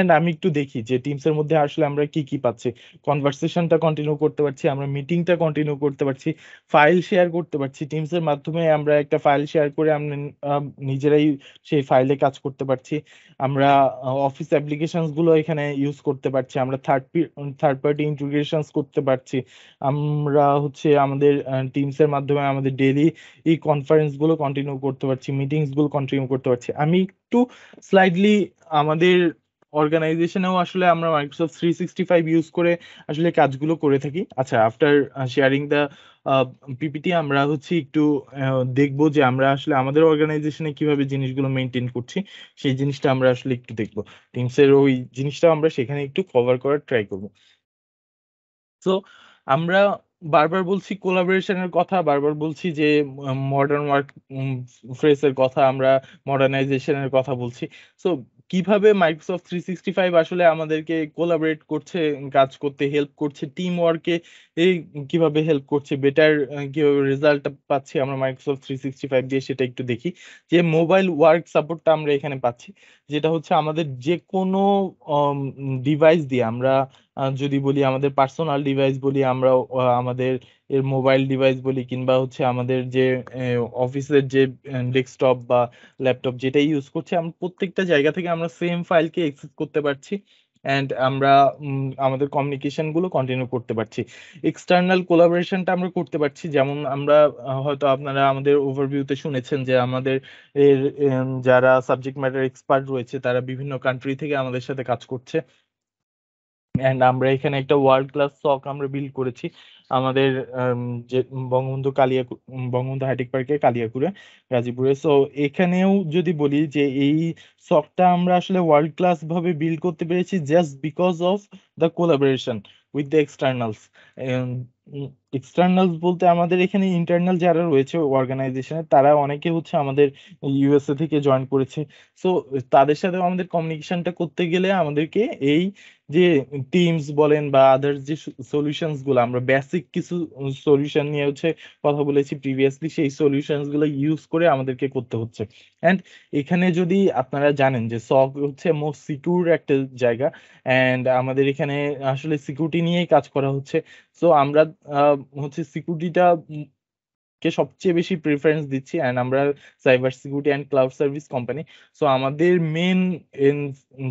এন্ড আমি একটু দেখি যে টিমস এর মধ্যে আসলে আমরা কি কি পাচ্ছি। কনভারসেশনটা কন্টিনিউ করতে পারছি, আমরা মিটিংটা কন্টিনিউ করতে পারছি ফাইল শেয়ার করতে পারছি। টিমস এর মাধ্যমে আমরা একটা ফাইল শেয়ার করে আমরা নিজেরাই সেই ফাইলে কাজ করতে পারছি। আমরা অফিস অ্যাপ্লিকেশনসগুলো এখানে ইউজ করতে পারছি। আমরা থার্ড থার্ড পার্টি ইন্টিগ্রেশনস করতে পারছি। আমরা হচ্ছে আমাদের টিমস এর মাধ্যমে আমাদের ডেইলি এই কনফারেন্সগুলো কন্টিনিউ করতে পারছি মিটিংসগুলো কন্টিনিউ করতে পারছি। আমি একটু স্লাইডলি আমাদের অর্গানাইজেশনেও আসলে আমরা Microsoft three sixty five use করে আসলে কাজগুলো করে থাকি। আচ্ছা আফটার শেয়ারিং দ্য পিপিটি আমরা হচ্ছে একটু দেখব যে আমরা আসলে আমাদের অর্গানাইজেশনে কীভাবে জিনিসগুলো মেনটেন করছি, সেই জিনিসটা আমরা আসলে একটু দেখব। টিমসের ওই জিনিসটা আমরা সেখানে একটু কভার করার ট্রাই করব। তো আমরা বারবার বলছি কোলাবোরেশনের কথা, বারবার বলছি যে মডার্ন ওয়ার্ক ফ্রেসের কথা, আমরা মডার্নাইজেশনের কথা বলছি। সো কীভাবে মাইক্রোসফট থ্রি সিক্সটি ফাইভ আসলে আমাদেরকে কোলাবরেট করছে, কাজ করতে হেল্প করছে টিম ওয়ার্কে এই কীভাবে হেল্প করছে বেটার কীভাবে রেজাল্ট পাচ্ছি আমরা মাইক্রোসফট থ্রি সিক্সটি ফাইভ দিয়ে সেটা একটু দেখি। যে মোবাইল ওয়ার্ক সাপোর্টটা আমরা এখানে পাচ্ছি, যেটা হচ্ছে আমাদের যে কোনো ডিভাইস দিয়ে আমরা যদি বলি আমাদের পার্সোনাল ডিভাইস বলি আমরা আমাদের এর মোবাইল ডিভাইস বলি, কিংবা হচ্ছে আমাদের যে অফিসের যে ডেস্কটপ বা ল্যাপটপ যেটা ইউজ করছি, আমরা প্রত্যেকটা জায়গা থেকে আমরা সেম ফাইলকে অ্যাক্সেস করতে পারছি অ্যান্ড আমরা আমাদের কমিউনিকেশনগুলো কন্টিনিউ করতে পারছি। এক্সটার্নাল কোলাবোরেশনটা আমরা করতে পারছি, যেমন আমরা হয়তো আপনারা আমাদের ওভারভিউতে শুনেছেন যে, আমাদের এর যারা সাবজেক্ট ম্যাটার এক্সপার্ট রয়েছে, তারা বিভিন্ন কান্ট্রি থেকে আমাদের সাথে কাজ করছে। অ্যান্ড আমরা এখানে একটা ওয়ার্ল্ড ক্লাস সক আমরা বিল্ড করেছি। আমাদের যে, বঙ্গবন্ধু কালিয়া, বঙ্গবন্ধু হাইটেক পার্কে কালিয়াকুড়ে গাজীপুরে সো এখানেও যদি বলি যে, এই সকটা আমরা আসলে ওয়ার্ল্ড ক্লাস ভাবে বিল্ড করতে পেরেছি just because of the collaboration with the externals externals বলতে আমাদের এখানে ইন্টারনাল যারা রয়েছে অর্গানাইজেশনে তারা অনেকে হচ্ছে আমাদের ইউএসএ থেকে জয়েন করেছে। সো তাদের সাথে আমাদের কমিউনিকেশনটা করতে গেলে আমাদেরকে এই যে টিমস বলেন বা আদার যে সলিউশনসগুলো, আমরা বেসিক কিছু সলিউশন নিয়ে হচ্ছে কথা বলেছি প্রিভিয়াসলি সেই সলিউশনসগুলো ইউজ করে আমাদেরকে করতে হচ্ছে। অ্যান্ড এখানে যদি আপনারা জানেন যে সক হচ্ছে মোস্ট সিকিউর একটা জায়গা। অ্যান্ড আমাদের এখানে আসলে সিকিউরিটি নিয়েই কাজ করা হচ্ছে। সো আমরা হচ্ছে সিকিউরিটিটা কে সবচেয়ে বেশি প্রিফারেন্স দিচ্ছি অ্যান্ড আমরা cyber security and cloud service company so আমাদের মেন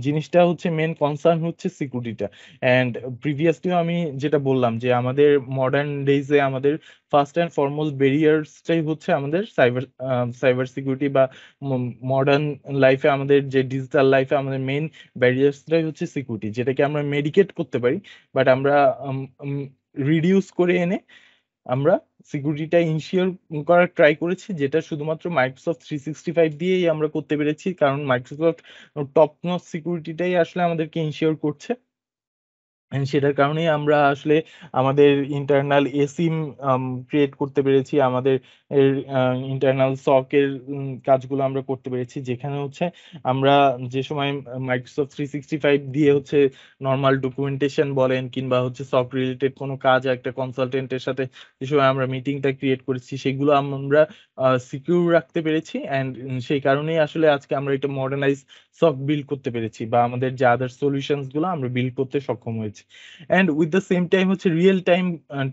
জিনিসটা হচ্ছে মেন কনসার্ন হচ্ছে সিকিউরিটিটা অ্যান্ড প্রিভিয়াসলিও আমি যেটা বললাম যে আমাদের মডার্ন ডেজে আমাদের ফার্স্ট অ্যান্ড ফরমোস্ট ব্যারিয়ার্সটাই হচ্ছে আমাদের সাইবার সাইবার সিকিউরিটি বা মডার্ন লাইফে আমাদের যে ডিজিটাল লাইফে আমাদের মেন ব্যারিয়ার্সটাই হচ্ছে সিকিউরিটি যেটাকে আমরা মেডিকেট করতে পারি বাট আমরা রিডিউস করে এনে আমরা সিকিউরিটিটা ইনশিওর করার ট্রাই করেছি, যেটা শুধুমাত্র মাইক্রোসফট থ্রি সিক্সটি ফাইভ দিয়েই আমরা করতে পেরেছি, কারণ মাইক্রোসফট টপ নচ সিকিউরিটিটাই আসলে আমাদেরকে ইনশিওর করছে। সেটার কারণেই আমরা আসলে আমাদের ইন্টারনাল এসিম ক্রিয়েট করতে পেরেছি। আমাদের ইন্টারনাল সকের কাজগুলো আমরা করতে পেরেছি। যেখানে হচ্ছে আমরা যে সময় মাইক্রোসফট থ্রি সিক্সটি ফাইভ দিয়ে হচ্ছে নর্মাল ডকুমেন্টেশন বলেন কিংবা হচ্ছে সক রিলেটেড কোনো কাজ একটা কনসালটেন্টের সাথে যে সময় আমরা মিটিংটা ক্রিয়েট করেছি, সেগুলো আমরা সিকিউর রাখতে পেরেছি। অ্যান্ড সেই কারণেই আসলে আজকে আমরা একটা মডার্নাইজ সক বিল্ড করতে পেরেছি বা আমাদের যে আদার সলিউশনসগুলো আমরা বিল্ড করতে সক্ষম হয়েছি। And with the same time হচ্ছে real time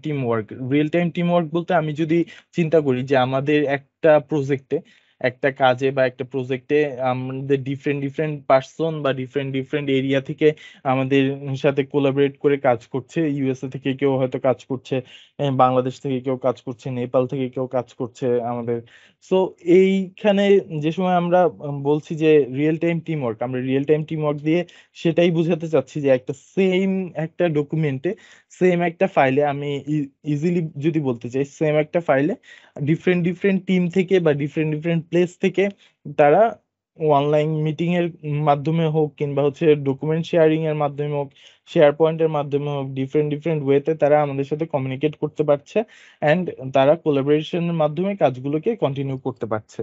team work real time team work বলতে আমি যদি চিন্তা করি যে আমাদের একটা প্রজেক্টে একটা কাজে বা একটা প্রজেক্টে আমাদের ডিফারেন্ট ডিফারেন্ট পার্সন বা ডিফারেন্ট ডিফারেন্ট এরিয়া থেকে আমাদের সাথে কোলাবরেট করে কাজ করছে। ইউএসএ থেকে কেউ হয়তো কাজ করছে বাংলাদেশ থেকে কেউ কাজ করছে নেপাল থেকে কেউ কাজ করছে আমাদের। সো এইখানে যে সময় আমরা বলছি যে রিয়েল টাইম টিম ওয়ার্ক আমরা রিয়েল টাইম টিম ওয়ার্ক দিয়ে সেটাই বুঝাতে চাচ্ছি যে একটা সেম একটা ডকুমেন্টে সেম একটা ফাইলে আমি ইজিলি যদি বলতে চাই সেম একটা ফাইলে ডিফারেন্ট ডিফারেন্ট টিম থেকে বা ডিফারেন্ট ডিফারেন্ট প্লেস থেকে তারা অনলাইন মিটিং এর মাধ্যমে হোক কিংবা হচ্ছে ডকুমেন্ট শেয়ারিং এর মাধ্যমে হোক শেয়ার পয়েন্টের মাধ্যমে হোক ডিফারেন্ট ডিফারেন্ট ওয়েতে তারা আমাদের সাথে কমিউনিকেট করতে পারছে অ্যান্ড তারা কোলাবোরেশনের মাধ্যমে কাজগুলোকে কন্টিনিউ করতে পারছে।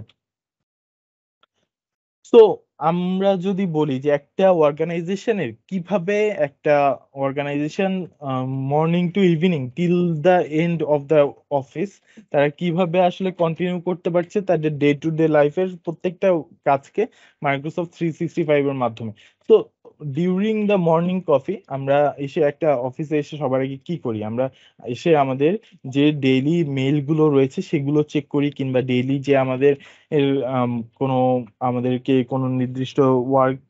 তো আমরা যদি বলি যে একটা অর্গানাইজেশনের কীভাবে একটা organisation morning to evening till the end of the office তারা কীভাবে আসলে কন্টিনিউ করতে পারছে তাদের ডে টু ডে লাইফের প্রত্যেকটা কাজকে মাইক্রোসফট থ্রি সিক্সটি ফাইভ এর মাধ্যমে। তো ডিউরিং দ্য মর্নিং কফি আমরা এসে একটা অফিসে এসে সবার আগে কি করি? আমরা এসে আমাদের যে ডেইলি মেইলগুলো রয়েছে, সেগুলো চেক করি কিংবা ডেইলি যে আমাদের কোনো আমাদেরকে কোনো নির্দিষ্ট ওয়ার্ক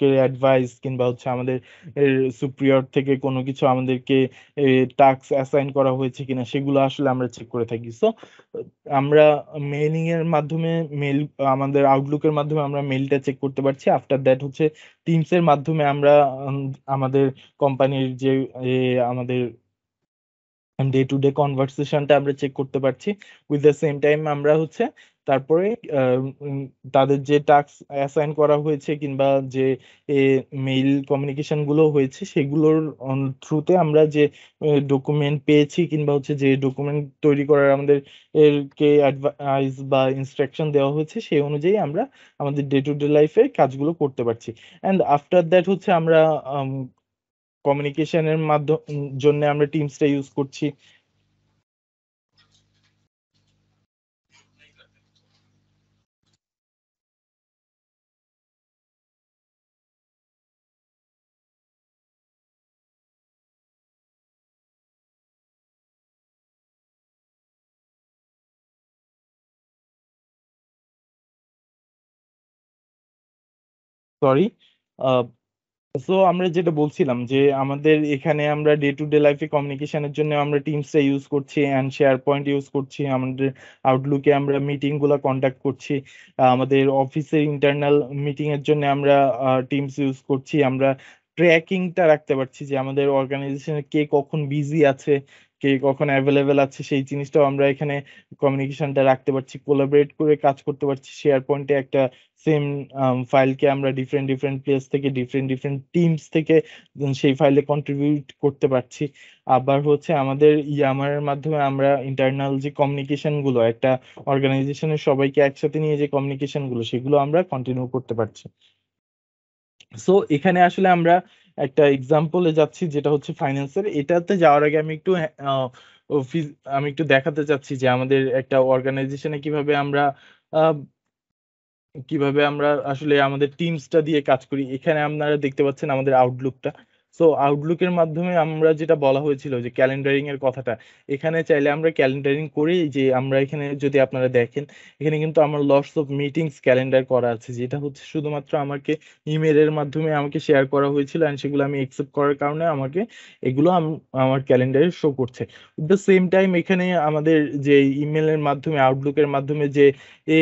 কে অ্যাডভাইস কিংবা হচ্ছে আমাদের সুপ্রিয়র থেকে কোনো কিছু আমাদেরকে টাস্ক অ্যাসাইন করা হয়েছে কিনা, সেগুলো আসলে আমরা চেক করে থাকি। সো আমরা মেইলিং এর মাধ্যমে মেইল আমাদের আউটলুকের মাধ্যমে আমরা মেইলটা চেক করতে পারছি। আফটার দ্যাট হচ্ছে টিমস এর মাধ্যমে আমরা আমাদের কোম্পানির যে আমাদের ডে টু ডে কনভারসেশনটা আমরা চেক করতে পারছি। উইথ দ্য সেম টাইম আমরা হচ্ছে তারপরে তাদের যে টাস্ক অ্যাসাইন করা হয়েছে কিংবা যে মেইল কমিউনিকেশনগুলো হয়েছে, সেগুলোর থ্রুতে আমরা যে ডকুমেন্ট পেয়েছি কিংবা হচ্ছে যে ডকুমেন্ট তৈরি করার আমাদের, এর কে অ্যাডভাইস বা ইনস্ট্রাকশন দেওয়া হয়েছে, সেই অনুযায়ী আমরা আমাদের ডে টু ডে লাইফে কাজগুলো করতে পারছি। অ্যান্ড আফটার দ্যাট হচ্ছে আমরা কমিউনিকেশনের মাধ্যম জন্য আমরা টিমসটা ইউজ করছি। সরি সো আমরা যেটা বলছিলাম যে আমাদের এখানে আমরা ডে টু ডে লাইফে কমিউনিকেশনের জন্য আমরা টিমসটা ইউজ করছি অ্যান্ড শেয়ার পয়েন্ট ইউজ করছি, আমাদের আউটলুকে আমরা মিটিংগুলো কন্ডাক্ট করছি আমাদের অফিসের ইন্টারনাল মিটিংয়ের জন্য আমরা টিমস ইউজ করছি, আমরা ট্র্যাকিংটা রাখতে পারছি যে আমাদের অর্গানাইজেশনে কে কখন বিজি আছে কে কখন অ্যাভেলেবেল আছে সেই জিনিসটাও আমরা এখানে কমিউনিকেশনটা রাখতে পারছি কোলাবরেট করে কাজ করতে পারছি। শেয়ার পয়েন্টে একটা সেম ফাইলকে আমরা ডিফারেন্ট ডিফারেন্ট প্লেস থেকে ডিফারেন্ট ডিফারেন্ট টিমস থেকে সেই ফাইলে কন্ট্রিবিউট করতে পারছি। আবার হচ্ছে আমাদের ইয়ামারের মাধ্যমে আমরা ইন্টারনাল যে কমিউনিকেশনগুলো, একটা অর্গানাইজেশনের সবাইকে একসাথে নিয়ে যে কমিউনিকেশনগুলো, সেগুলো আমরা কন্টিনিউ করতে পারছি। সো এখানে আসলে আমরা একটা এক্সাম্পলে যাচ্ছি যেটা হচ্ছে ফাইন্যান্সের এটাতে যাওয়ার আগে আমি একটু আমি একটু দেখাতে চাচ্ছি যে আমাদের একটা অর্গানাইজেশনে কীভাবে আমরা কীভাবে আমরা আসলে আমাদের টিমসটা দিয়ে কাজ করি। এখানে আপনারা দেখতে পাচ্ছেন আমাদের আউটলুকটা সো আউটলুকের মাধ্যমে আমরা যেটা বলা হয়েছিল যে ক্যালেন্ডারিং এর কথাটা, এখানে চাইলে আমরা ক্যালেন্ডারিং করি যে আমরা এখানে যদি আপনারা দেখেন, এখানে কিন্তু আমার লটস অফ মিটিংস ক্যালেন্ডার করা আছে, যেটা হচ্ছে শুধুমাত্র আমাকে ইমেলের মাধ্যমে আমাকে শেয়ার করা হয়েছিল অ্যান্ড সেগুলো আমি একসেপ্ট করার কারণে আমাকে এগুলো আমার ক্যালেন্ডারে শো করছে। দ্য সেম টাইম এখানে আমাদের যে ইমেলের মাধ্যমে আউটলুকের মাধ্যমে যে এ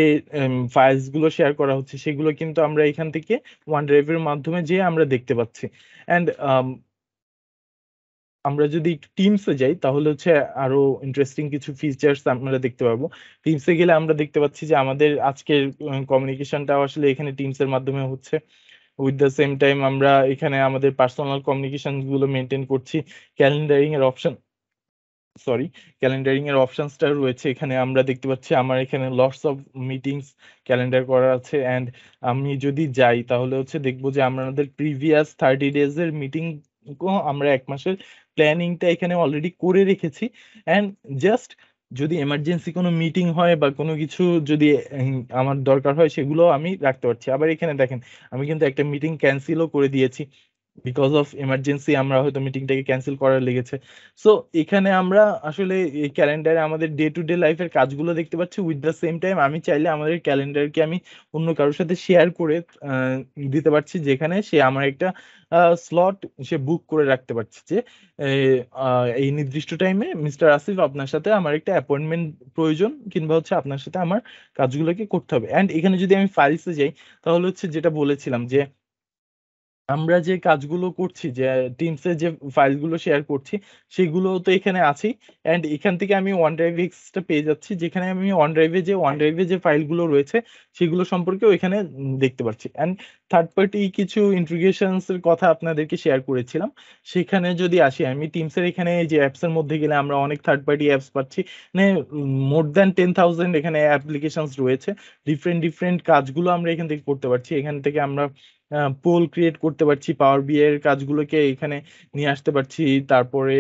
ফাইলসগুলো শেয়ার করা হচ্ছে, সেগুলো কিন্তু আমরা এখান থেকে ওয়ান ড্রাইভের মাধ্যমে যে আমরা দেখতে পাচ্ছি। অ্যান্ড আমরা যদি একটু টিমসে যাই, তাহলে হচ্ছে আরও ইন্টারেস্টিং কিছু ফিচার্স আমরা দেখতে পাবো। টিমসে গেলে আমরা দেখতে পাচ্ছি যে আমাদের আজকের কমিউনিকেশনটা আসলে এখানে টিমসের মাধ্যমে হচ্ছে। উইথ দ্য সেম টাইম আমরা এখানে আমাদের পার্সোনাল কমিউনিকেশনগুলো মেনটেন করছি। ক্যালেন্ডারিং এর অপশন সরি ক্যালেন্ডারিং এর অপশনসটা রয়েছে এখানে। আমরা দেখতে পাচ্ছি আমার এখানে লটস অফ মিটিংস ক্যালেন্ডার করা আছে। অ্যান্ড আমি যদি যাই, তাহলে হচ্ছে দেখব যে আমাদের প্রিভিয়াস থার্টি ডেজ এর মিটিং আমরা এক মাসের প্ল্যানিংটা এখানে অলরেডি করে রেখেছি। অ্যান্ড জাস্ট যদি এমার্জেন্সি কোনো মিটিং হয় বা কোনো কিছু যদি আমার দরকার হয় সেগুলো আমি রাখতে পারছি। আবার এখানে দেখেন, আমি কিন্তু একটা মিটিং ক্যান্সেলও করে দিয়েছি। বিকজ অফ এমার্জেন্সি আমরা হয়তো মিটিংটাকে ক্যান্সেল করার লেগেছে। সো এখানে আমরা আসলে এই ক্যালেন্ডারে আমাদের ডে টু ডে লাইফের কাজগুলো দেখতে পাচ্ছি উইথ দ্য সেম টাইম আমি চাইলে আমাদের ক্যালেন্ডারকে আমি অন্য কারোর সাথে শেয়ার করে দিতে পারছি যেখানে সে আমার একটা স্লট সে বুক করে রাখতে পারছে যে এই নির্দিষ্ট টাইমে মিস্টার আসিফ আপনার সাথে আমার একটা অ্যাপয়েন্টমেন্ট প্রয়োজন কিংবা হচ্ছে আপনার সাথে আমার কাজগুলোকে করতে হবে। অ্যান্ড এখানে যদি আমি ফাইলসে যাই, তাহলে হচ্ছে যেটা বলেছিলাম যে আমরা যে কাজগুলো করছি, যে টিমসে যে ফাইলগুলো শেয়ার করছি, সেগুলো তো এখানে আছেই। অ্যান্ড এখান থেকে আমি ওয়ান ড্রাইভ এক্সটা পেয়ে যাচ্ছি, যেখানে আমি ওয়ান ড্রাইভে যে ওয়ান ড্রাইভে যে ফাইলগুলো রয়েছে, সেগুলো সম্পর্কেও এখানে দেখতে পাচ্ছি। অ্যান্ড থার্ড পার্টি কিছু ইন্টিগ্রেশনস এর কথা আপনাদেরকে শেয়ার করেছিলাম। সেখানে যদি আসি, আমি টিমসের এখানে এই যে অ্যাপস এর মধ্যে গেলে আমরা অনেক থার্ড পার্টি অ্যাপস পাচ্ছি। মানে মোর দ্যান টেন থাউজেন্ড এখানে অ্যাপ্লিকেশনস রয়েছে। ডিফারেন্ট ডিফারেন্ট কাজগুলো আমরা এখান থেকে করতে পারছি। এখান থেকে আমরা পোল ক্রিয়েট করতে পারছি পাওয়ার বি এর কাজগুলোকে এখানে নিয়ে আসতে পারছি, তারপরে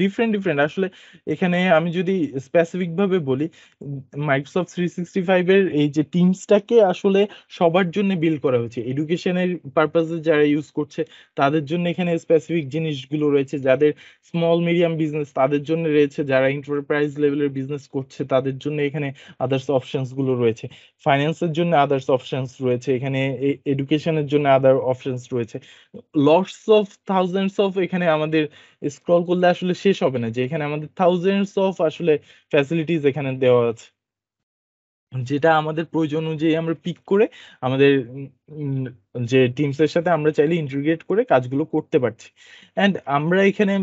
ডিফারেন্ট ডিফারেন্ট আসলে এখানে আমি যদি স্পেসিফিক ভাবে বলি মাইক্রোসফট থ্রি সিক্সটি ফাইভ এর এই যে টিমসটাকে আসলে সবার জন্য বিল্ড করা হয়েছে। এডুকেশনের পারপাসে যারা ইউজ করছে, তাদের জন্য এখানে স্পেসিফিক জিনিসগুলো রয়েছে। যাদের স্মল মিডিয়াম বিজনেস তাদের জন্য রয়েছে। যারা এন্টারপ্রাইজ লেভেলের বিজনেস করছে, তাদের জন্য এখানে আদার্স অপশনসগুলো রয়েছে ফাইন্যান্সের জন্য আদার্স অপশনস রয়েছে। এখানে এডুকেশনের জন্য আদার অপশনস রয়েছে। লটস অফ থাউজেন্ডস অফ এখানে আমাদের স্ক্রল করলে আসলে শেষ হবে না, যে এখানে আমাদের থাউজেন্ডস অফ আসলে ফ্যাসিলিটিস এখানে দেওয়া আছে। যেটা আমাদের প্রয়োজন অনুযায়ী আমরা পিক করে আমাদের যে টিমসের সাথে আমরা চাইলে ইন্টিগ্রেট করে কাজগুলো করতে পারছি। অ্যান্ড আমরা এখানে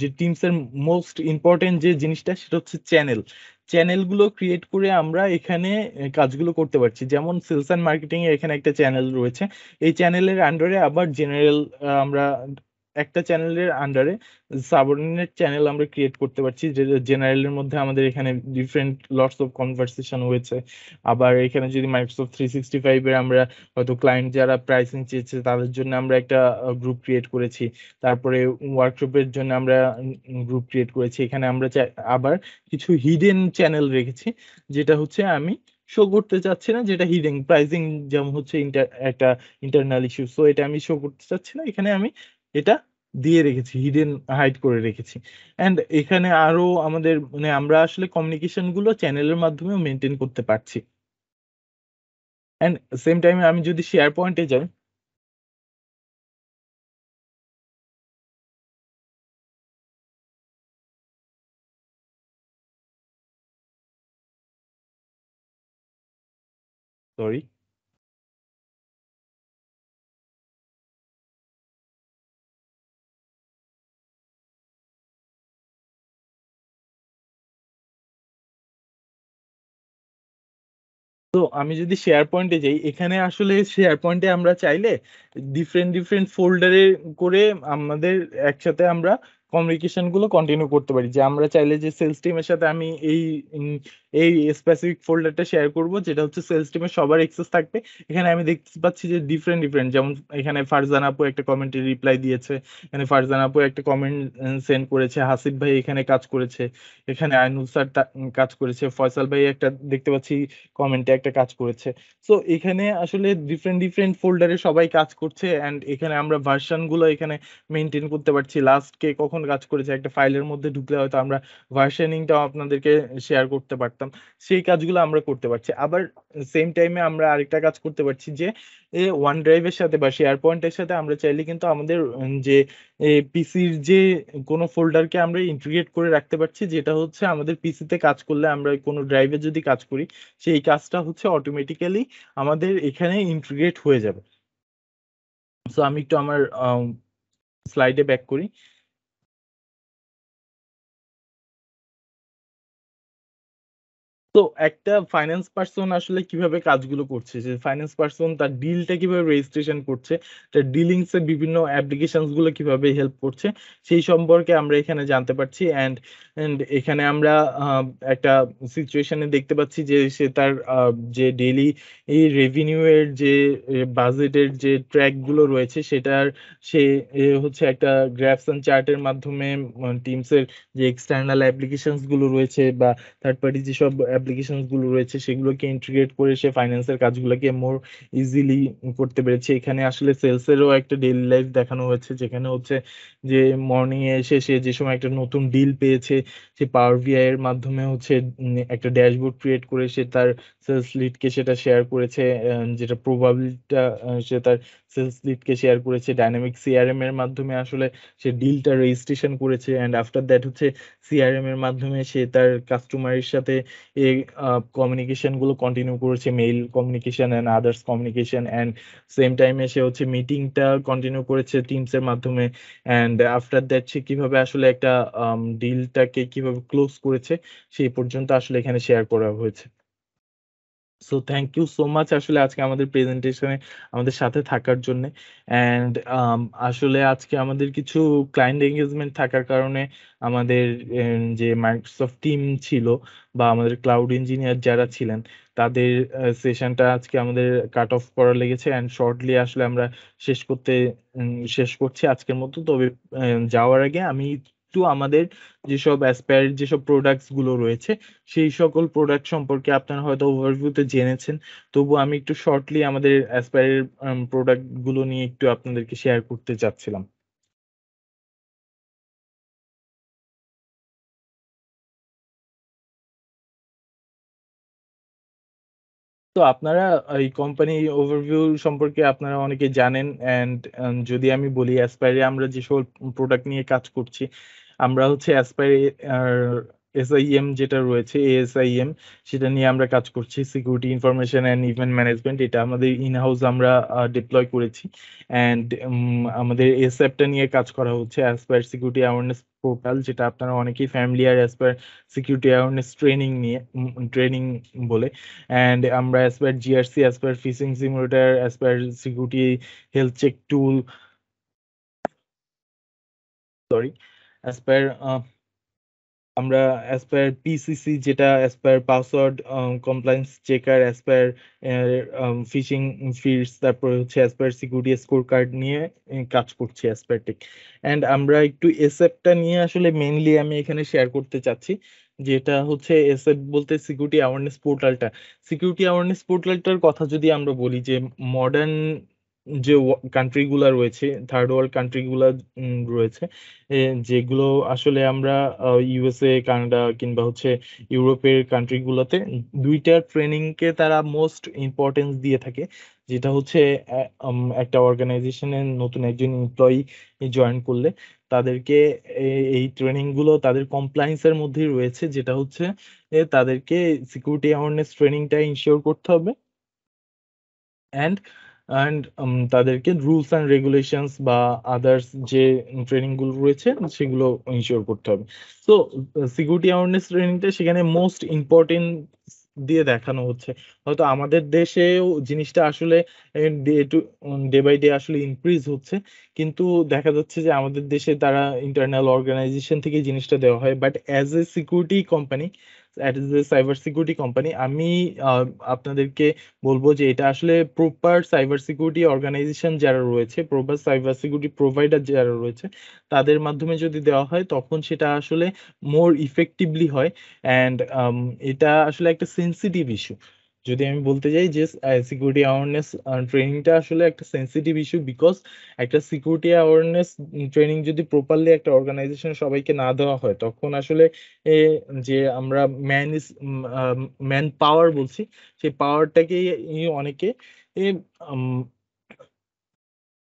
যে টিমসের মোস্ট ইম্পর্টেন্ট যে জিনিসটা সেটা হচ্ছে চ্যানেল চ্যানেলগুলো ক্রিয়েট করে আমরা এখানে কাজগুলো করতে পারছি। যেমন সেলস অ্যান্ড মার্কেটিং এ এখানে একটা চ্যানেল রয়েছে। এই চ্যানেলের আন্ডারে আবার জেনারেল আমরা একটা চ্যানেলের আন্ডারে সাবঅর্ডিনেট চ্যানেল আমরা ক্রিয়েট করতে পারছি, যে জেনারেলের মধ্যে আমাদের এখানে ডিফারেন্ট লটস অফ কনভারসেশন হয়েছে। আবার এখানে যদি মাইক্রোসফট থ্রি সিক্সটি ফাইভের আমরা হয়তো ক্লায়েন্ট যারা প্রাইসিং চেয়েছে, তাদের জন্য আমরা একটা গ্রুপ ক্রিয়েট করেছি। তারপরে ওয়ার্কশপের জন্য আমরা গ্রুপ ক্রিয়েট করেছি। এখানে আমরা আবার কিছু হিডেন চ্যানেল রেখেছি, যেটা হচ্ছে আমি শো করতে চাচ্ছি না, যেটা হিডিং প্রাইজিং যেমন হচ্ছে একটা ইন্টারনাল ইস্যু সো এটা আমি শো করতে চাচ্ছি না। এখানে আমি এটা দিয়ে রেখেছি হিডেন হাইড করে রেখেছি। অ্যান্ড এখানে আরও আমাদের মানে আমরা আসলে কমিউনিকেশনগুলো চ্যানেলের মাধ্যমে মেনটেন করতে পারছি। অ্যান্ড সেম টাইমে আমি যদি শেয়ার পয়েন্টে যাই সরি আমি যদি শেয়ার পয়েন্টে যাই, এখানে আসলে শেয়ার পয়েন্টে আমরা চাইলে ডিফারেন্ট ডিফারেন্ট ফোল্ডারে করে আমাদের একসাথে আমরা কমিউনিকেশনগুলো কন্টিনিউ করতে পারি। যে আমরা চাইলে যে সেলস টিমের সাথে আমি এই এই স্পেসিফিক ফোল্ডারটা শেয়ার করব, যেটা হচ্ছে সেলস টিমের সবার এক্সেস থাকবে। এখানে আমি দেখতে পাচ্ছি যে ডিফারেন্ট ডিফারেন্ট যেমন এখানে ফারজান আপু একটা কমেন্টে রিপ্লাই দিয়েছে, এখানে ফারজান আপু একটা কমেন্ট সেন্ড করেছে, হাসিফ ভাই এখানে কাজ করেছে, এখানে আইনুল স্যার কাজ করেছে, ফয়সাল ভাই একটা দেখতে পাচ্ছি কমেন্টে একটা কাজ করেছে। সো এখানে আসলে ডিফারেন্ট ডিফারেন্ট ফোল্ডারে সবাই কাজ করছে অ্যান্ড এখানে আমরা ভার্সনগুলো এখানে মেনটেন করতে পারছি। লাস্ট কে কখন কাজ করেছে, একটা ফাইলের মধ্যে ঢুকলে হয়তো আমরা ভার্সনিংটাও আপনাদেরকে শেয়ার করতে পারতাম। সেই কাজগুলো আমরা করতে পারছি। আবার সেম টাইমে আমরা আরেকটা কাজ করতে পারছি যে ওয়ান ড্রাইভের সাথে বা শেয়ার পয়েন্টের সাথে আমরা চাইলে কিন্তু আমাদের যে পিসির যে কোনো ফোল্ডারকে আমরা ইন্টিগ্রেট করে রাখতে পারছি, যেটা হচ্ছে আমাদের পিসিতে কাজ করলে আমরা কোনো ড্রাইভে যদি কাজ করি, সেই কাজটা হচ্ছে অটোমেটিক্যালি আমাদের এখানে ইন্টিগ্রেট হয়ে যাবে। সো আমি একটু আমার স্লাইডে ব্যাক করি। তো একটা ফাইন্যান্স পার্সন আসলে কীভাবে কাজগুলো করছে? যে ফাইন্যান্স পার্সন তার ডিলটা কীভাবে রেজিস্ট্রেশন করছে? তার ডিলিংস এর বিভিন্ন অ্যাপ্লিকেশনসগুলো কীভাবে হেল্প করছে? সেই সম্পর্কে আমরা এখানে জানতে পারছি অ্যান্ড এন্ড এখানে আমরা একটা সিচুয়েশনে দেখতে পাচ্ছি যে সে তার যে ডেইলি এই রেভিনিউ এর যে বাজেটের যে ট্র্যাকগুলো রয়েছে সেটার, সে হচ্ছে একটা গ্রাফস এন্ড চার্টের মাধ্যমে টিমসের যে এক্সটার্নাল অ্যাপ্লিকেশনসগুলো রয়েছে বা থার্ড পার্টি যেসব অ্যাপ্লিকেশনসগুলো রয়েছে, সেগুলোকে ইন্টিগ্রেট করে সে ফাইন্যান্সের কাজগুলোকে মোর ইজিলি করতে পেরেছে। এখানে আসলে সেলস এরও একটা ডেইলি লাইফ দেখানো হয়েছে, যেখানে হচ্ছে যে মর্নিং এ এসে সে যে সময় একটা নতুন ডিল পেয়েছে, সে পাওয়ার বিআই এর মাধ্যমে হচ্ছে একটা ড্যাশবোর্ড ক্রিয়েট করে সে তার সেলস লিডকে সেটা শেয়ার করেছে যেটা প্রবাবিলিটিটা সে তার সেলস লিডকে শেয়ার করেছে ডাইনামিক সিআরএম এর মাধ্যমে আসলে সে ডিলটা রেজিস্ট্রেশন করেছে অ্যান্ড আফটার দ্যাট হচ্ছে সিআরএম এর মাধ্যমে সে তার কাস্টমারের সাথে এই কমিউনিকেশনগুলো কন্টিনিউ করেছে mail communication and others communication and same টাইমে সে হচ্ছে মিটিংটা কন্টিনিউ করেছে টিমস এর মাধ্যমে অ্যান্ড আফটার দ্যাট সে কীভাবে আসলে একটা ডিলটাকে কীভাবে ক্লোজ করেছে, সেই পর্যন্ত আসলে এখানে শেয়ার করা হয়েছে। So thank you so much আসলে আজকে আমাদের প্রেজেন্টেশনে আমাদের সাথে থাকার জন্য। অ্যান্ড আসলে আজকে আমাদের কিছু ক্লায়েন্ট এঙ্গেজমেন্ট থাকার কারণে আমাদের যে মাইক্রোসফট টিম ছিল বা আমাদের ক্লাউড ইঞ্জিনিয়ার যারা ছিলেন, তাদের সেশনটা আজকে আমাদের কাট অফ করা লেগেছে। অ্যান্ড শর্টলি আসলে আমরা শেষ করতে শেষ করছি আজকের মতো। তবে যাওয়ার আগে আমি একটু আমাদের যেসব অ্যাসপায়ার যেসব প্রোডাক্টসগুলো রয়েছে, সেই সকল প্রোডাক্ট সম্পর্কে আপনারা হয়তো ওভারভিউতে জেনেছেন। তবু আমি একটু শর্টলি আমাদের অ্যাসপায়ারের প্রোডাক্টগুলো নিয়ে একটু আপনাদেরকে শেয়ার করতে চাচ্ছিলাম। তো আপনারা এই কোম্পানি ওভারভিউ সম্পর্কে আপনারা অনেকে জানেন অ্যান্ড যদি আমি বলি অ্যাসপায়ারে আমরা যে সকল প্রোডাক্ট নিয়ে কাজ করছি, আমরা হচ্ছে অ্যাসপায়ারে এসআইএম যেটা রয়েছে এএসআইএম সেটা নিয়ে আমরা কাজ করছি। Security information and event management এটা আমাদের ইন হাউস আমরা ডিপ্লয় করেছি। অ্যান্ড আমাদের এস অ্যাপটা নিয়ে কাজ করা হচ্ছে অ্যাসপায়ার সিকিউরিটি অ্যাওয়ারনেস পোর্টাল যেটা আপনারা অনেকেই familiar Aspire security awareness training নিয়ে ট্রেনিং বলে। অ্যান্ড আমরা Aspire GRC Aspire phishing simulator Aspire security health check tool sorry Aspire আমরা অ্যাসপায়ার পিসিসি যেটা Aspire password compliance checker Aspire phishing feeds তারপরে হচ্ছে অ্যাসপায়ার সিকিউরিটি স্কোর কার্ড নিয়ে কাজ করছি অ্যাসপায়ারটেক অ্যান্ড আমরা একটু এসএপটা নিয়ে আসলে মেনলি আমি এখানে শেয়ার করতে চাচ্ছি, যেটা হচ্ছে এসএপ বলতে সিকিউরিটি অ্যাওয়ারনেস পোর্টালটা সিকিউরিটি অ্যাওয়ারনেস পোর্টালটার কথা যদি আমরা বলি যে মডার্ন যে কান্ট্রি গুলা রয়েছে থার্ড ওয়ার্ল্ড কান্ট্রি গুলা রয়েছে যেগুলো আসলে আমরা ইউএসএ কানাডা কিংবা হচ্ছে ইউরোপের কান্ট্রি গুলোতে দুইটা ট্রেনিং কে তারা মোস্ট ইম্পর্টেন্স দিয়ে থাকে। যেটা হচ্ছে একটা অর্গানাইজেশনের নতুন একজন এমপ্লয়ি জয়েন করলে তাদেরকে এই ট্রেনিংগুলো তাদের কমপ্লায়েন্স এর মধ্যেই রয়েছে, যেটা হচ্ছে তাদেরকে সিকিউরিটি অ্যাওয়ারনেস ট্রেনিংটা ইনশিওর করতে হবে। অ্যান্ড অ্যান্ড um, তাদেরকে রুলস অ্যান্ড রেগুলেশনস বা আদার্স যে ট্রেনিংগুলো রয়েছে সেগুলো ইনশিওর করতে হবে। তো সিকিউরিটি অ্যাওয়ারনেস ট্রেনিংটা সেখানে মোস্ট ইম্পর্টেন্ট দিয়ে দেখানো হচ্ছে। হয়তো আমাদের দেশেও জিনিসটা আসলে day to day by day আসলে ইনক্রিজ হচ্ছে। কিন্তু দেখা যাচ্ছে যে আমাদের দেশে তারা ইন্টারনাল অর্গানাইজেশন থেকে জিনিসটা দেওয়া হয়। But as a security company cyber security company আমি আপনাদেরকে বলব যে এটা আসলে প্রপার সাইবার সিকিউরিটি অর্গানাইজেশন যারা রয়েছে প্রপার সাইবার সিকিউরিটি প্রোভাইডার যারা রয়েছে, তাদের মাধ্যমে যদি দেওয়া হয়, তখন সেটা আসলে মোর ইফেক্টিভলি হয়। অ্যান্ড এটা আসলে একটা সেন্সিটিভ ইস্যু যদি আমি বলতে যাই যে সিকিউরিটি অ্যাওয়ারনেস ট্রেনিংটা আসলে একটা সেন্সিটিভ ইস্যু বিকজ একটা সিকিউরিটি অ্যাওয়ারনেস ট্রেনিং যদি প্রপারলি একটা অর্গানাইজেশন সবাইকে না দেওয়া হয়, তখন আসলে যে আমরা ম্যান ইস ম্যান পাওয়ার বলছি, সেই পাওয়ারটাকে অনেকে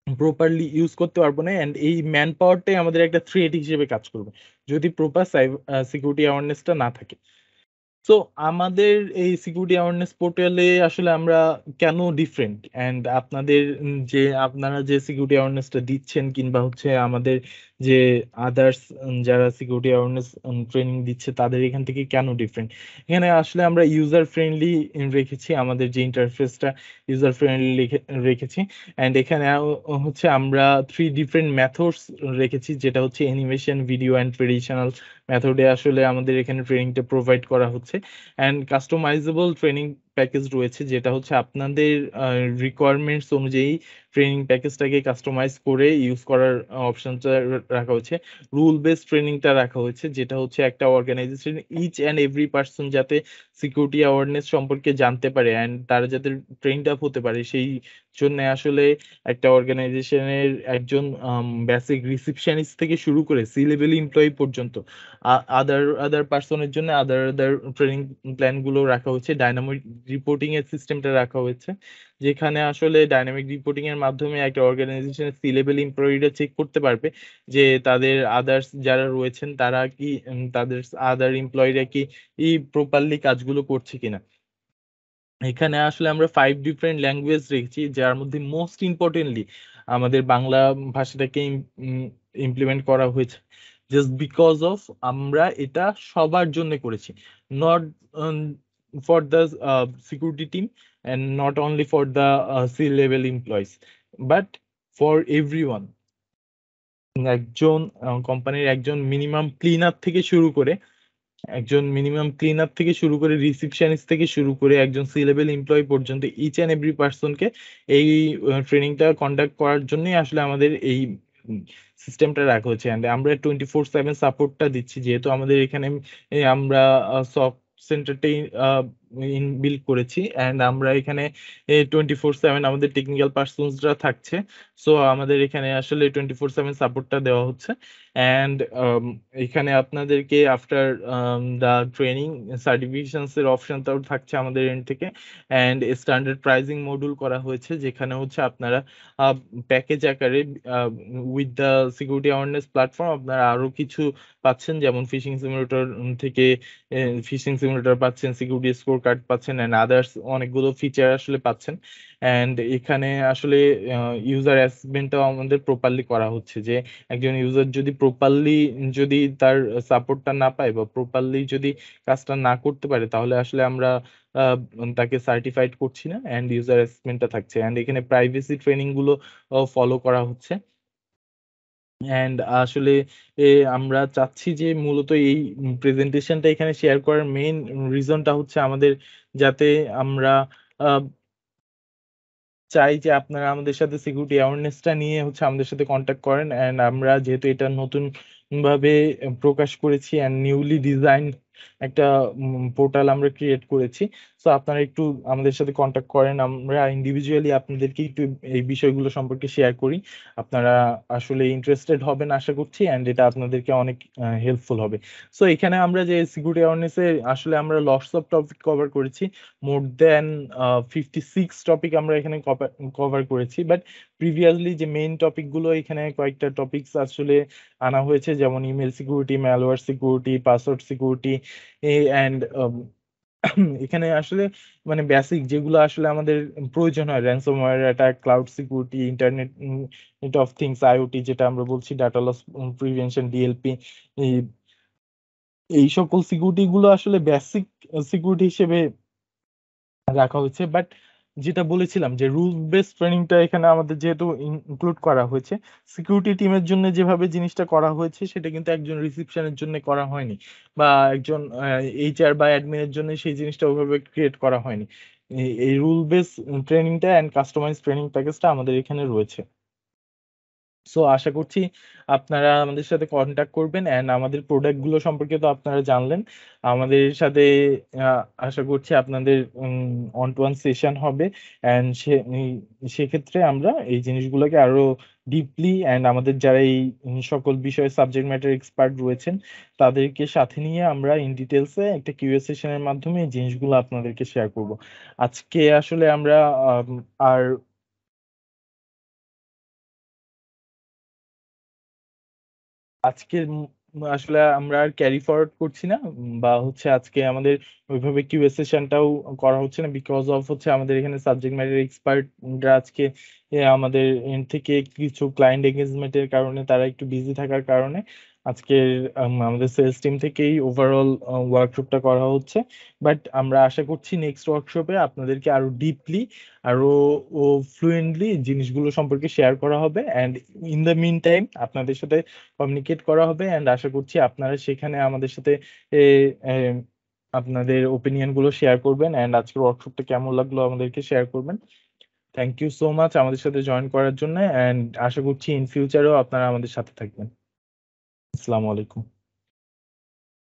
প্রপারলি ইউজ করতে পারব না অ্যান্ড এই ম্যান পাওয়ারটাই আমাদের একটা থ্রেড হিসেবে কাজ করবে, যদি প্রপার সিকিউরিটি অ্যাওয়ারনেসটা না থাকে। সো আমাদের এই সিকিউরিটি অ্যাওয়ারনেস পোর্টালে আসলে আমরা কেন ডিফারেন্ট অ্যান্ড আপনাদের যে, আপনারা যে সিকিউরিটি অ্যাওয়ারনেসটা দিচ্ছেন কিংবা হচ্ছে আমাদের যে আদার্স যারা সিকিউরিটি অ্যাওয়ারনেস ট্রেনিং দিচ্ছে, তাদের এখান থেকে কেন ডিফারেন্ট এখানে আসলে আমরা ইউজার ফ্রেন্ডলি রেখেছি, আমাদের যে ইন্টারফেসটা ইউজার ফ্রেন্ডলি রেখেছি। অ্যান্ড এখানে হচ্ছে আমরা থ্রি ডিফারেন্ট মেথডস রেখেছি, যেটা হচ্ছে অ্যানিমেশন ভিডিও অ্যান্ড ট্রেডিশনাল মেথডে আসলে আমাদের এখানে ট্রেনিংটা প্রোভাইড করা হচ্ছে। অ্যান্ড কাস্টমাইজেবল ট্রেনিং প্যাকেজ রয়েছে, যেটা হচ্ছে আপনাদের রিকোয়ারমেন্টস অনুযায়ী ট্রেনিং প্যাকেজটাকে কাস্টমাইজ করে ইউজ করার অপশনটা রাখা হয়েছে। রুল বেস ট্রেনিংটা রাখা হয়েছে, যেটা হচ্ছে একটা organisation each and every person যাতে সিকিউরিটি অ্যাওয়ারনেস সম্পর্কে জানতে পারে অ্যান্ড তারা যাতে ট্রেন্ড আপ হতে পারে, সেই জন্য আসলে একটা অর্গানাইজেশনের একজন বেসিক রিসিপশনিস্ট থেকে শুরু করে সি লেভেল এমপ্লয়ি পর্যন্ত আদার আদার পার্সনের জন্য আদার আদার ট্রেনিং প্ল্যানগুলো রাখা হয়েছে ডাইনামিক রিপোর্টিং এর সিস্টেমটা রাখা হয়েছে। যেখানে আসলে ডাইনামিক রিপোর্টিং এর মাধ্যমে একটা অর্গানাইজেশনের সি লেভেল এমপ্লয়িরা চেক করতে পারবে যে তাদের আদার্স যারা রয়েছেন তারা কি তাদের আদার এমপ্লয়িরা কি প্রপারলি কাজগুলো করছে কিনা। এখানে আসলে আমরা ফাইভ ডিফারেন্ট ল্যাঙ্গুয়েজ রেখেছি যার মধ্যে মোস্ট ইম্পর্টেন্টলি আমাদের বাংলা ভাষাটাকে ইমপ্লিমেন্ট করা হয়েছে। জাস্ট বিকজ অফ আমরা এটা সবার জন্য করেছি। Not for the security team and not only for the C level employees but for every একজন কোম্পানির একজন মিনিমাম ক্লিনার থেকে শুরু করে, একজন মিনিমাম ক্লিনার থেকে শুরু করে রিসিপশনিস্ট থেকে শুরু করে, একজন সি লেভেল এমপ্লয়ি পর্যন্ত ইচ অ্যান্ড এভরি পার্সনকে এই ট্রেনিংটা কন্ডাক্ট করার জন্যই আসলে আমাদের এই সিস্টেমটা রাখা হচ্ছে অ্যান্ড আমরা টোয়েন্টি ফোর সেভেন সাপোর্টটা দিচ্ছি, যেহেতু আমাদের এখানে আমরা সফট entertain uh, বিল্ড করেছি অ্যান্ড আমরা এখানে টোয়েন্টি ফোর সেভেন আমাদের টেকনিক্যাল পার্সনসরা থাকছে। সো আমাদের এখানে আসলে টোয়েন্টি ফোর সেভেন সাপোর্টটা দেওয়া হচ্ছে। অ্যান্ড এখানে আপনাদেরকে আফটার দ্য ট্রেনিং সার্টিফিকেশনস এর অপশনটাও থাকছে আমাদের এন্ড থেকে। অ্যান্ড স্ট্যান্ডার্ড প্রাইজিং মডিউল করা হয়েছে, যেখানে হচ্ছে আপনারা প্যাকেজ আকারে with the security awareness platform আপনারা আরও কিছু পাচ্ছেন। যেমন ফিশিং সিমুলেটর থেকে ফিশিং সিমুলেটর পাচ্ছেন সিকিউরিটি স্কোর কার্ড পাচ্ছেন অ্যান্ড আদার্স অনেকগুলো ফিচার আসলে পাচ্ছেন। অ্যান্ড এখানে আসলে ইউজার অ্যাসেসমেন্টটাও আমাদের প্রপারলি করা হচ্ছে যে, একজন ইউজার যদি প্রপারলি যদি তার সাপোর্টটা না পায় বা প্রপারলি যদি কাজটা না করতে পারে, তাহলে আসলে আমরা তাকে সার্টিফাইড করছি না। অ্যান্ড ইউজার অ্যাসেসমেন্টটা থাকছে। অ্যান্ড এখানে প্রাইভেসি ট্রেনিংগুলো ফলো করা হচ্ছে। অ্যান্ড আসলে আমরা চাচ্ছি যে মূলত এই প্রেজেন্টেশনটা এখানে শেয়ার করার মেইন রিজনটা হচ্ছে আমাদের যাতে আমরা চাই যে আপনারা আমাদের সাথে সিকিউরিটি অ্যাওয়ারনেসটা নিয়ে হচ্ছে আমাদের সাথে কন্ট্যাক্ট করেন। অ্যান্ড আমরা যেহেতু এটা নতুন ভাবে প্রকাশ করেছি অ্যান্ড নিউলি ডিজাইন একটা পোর্টাল আমরা ক্রিয়েট করেছি। সো আপনারা একটু আমাদের সাথে কন্ট্যাক্ট করেন। আমরা ইন্ডিভিজুয়ালি আপনাদেরকে একটু এই বিষয়গুলো সম্পর্কে শেয়ার করি। আপনারা আসলে ইন্টারেস্টেড হবেন আশা করছি অ্যান্ড এটা আপনাদেরকে অনেক হেল্পফুল হবে। সো এখানে আমরা যে সিকিউরিটি অ্যাওয়ারনেসে আসলে আমরা লটস অফ টপিক কভার করেছি। More than fifty six topic আমরা এখানে কভার করেছি। বাট প্রিভিয়াসলি যে মেইন টপিকগুলো এখানে কয়েকটা টপিকস আসলে আনা হয়েছে, যেমন email security malware security password security and এখানে আসলে মানে বেসিক যেগুলো আসলে আমাদের প্রয়োজন হয় ransomware attack cloud security internet net of things IoT যেটা আমরা বলছি ডাটা লস প্রিভেনশন ডিএলপি এই সকল সিকিউরিটি গুলো আসলে বেসিক সিকিউরিটি হিসেবে রাখা হয়েছে। বাট যেটা বলেছিলাম যে রুল বেস ট্রেনিংটা এখানে আমাদের যেহেতু ইনক্লুড করা হয়েছে সিকিউরিটি টিমের জন্য যেভাবে জিনিসটা করা হয়েছে, সেটা কিন্তু একজন রিসিপশনের জন্য করা হয়নি বা একজন এইচআর বা অ্যাডমিনের জন্য সেই জিনিসটা ওইভাবে ক্রিয়েট করা হয়নি। এই রুল বেস ট্রেনিংটা অ্যান্ড কাস্টমাইজ ট্রেনিং প্যাকেজটা আমাদের এখানে রয়েছে। সো আশা করছি আপনারা আমাদের সাথে কন্ট্যাক্ট করবেন অ্যান্ড আমাদের প্রোডাক্টগুলো সম্পর্কে তো আপনারা জানলেন। আমাদের সাথে আশা করছি আপনাদের অন টু ওয়ান সেশন হবে অ্যান্ড সে সেক্ষেত্রে আমরা এই জিনিসগুলোকে আরও ডিপলি অ্যান্ড আমাদের যারা এই সকল বিষয়ে সাবজেক্ট ম্যাটার এক্সপার্ট রয়েছেন, তাদেরকে সাথে নিয়ে আমরা ইন ডিটেলসে একটা কিউএ সেশনের মাধ্যমে এই জিনিসগুলো আপনাদেরকে শেয়ার করব। আজকে আসলে আমরা আর আজকের আসলে আমরা আর ক্যারি ফরওয়ার্ড করছি না বা হচ্ছে আজকে আমাদের ওইভাবে কিউ সেশনটাও করা হচ্ছে না বিকজ অফ হচ্ছে আমাদের এখানে সাবজেক্ট ম্যাটার এক্সপার্টরা আজকে আমাদের থেকে কিছু ক্লায়েন্ট এঙ্গেজমেন্টের কারণে তারা একটু বিজি থাকার কারণে আজকে আমাদের সেলস টিম থেকেই ওভারঅল ওয়ার্কশপটা করা হচ্ছে। বাট আমরা আশা করছি নেক্সট ওয়ার্কশপে আপনাদেরকে আরও ডিপলি আরও ফ্লুয়েন্টলি জিনিসগুলো সম্পর্কে শেয়ার করা হবে। And in the mean time আপনাদের সাথে কমিউনিকেট করা হবে। অ্যান্ড আশা করছি আপনারা সেখানে আমাদের সাথে আপনাদের ওপিনিয়নগুলো শেয়ার করবেন। অ্যান্ড আজকের ওয়ার্কশপটা কেমন লাগল আমাদেরকে শেয়ার করবেন। থ্যাংক ইউ সো মাচ আমাদের সাথে জয়েন করার জন্য। অ্যান্ড আশা করছি ইন ফিউচারেও আপনারা আমাদের সাথে থাকবেন। আসসালামু আলাইকুম।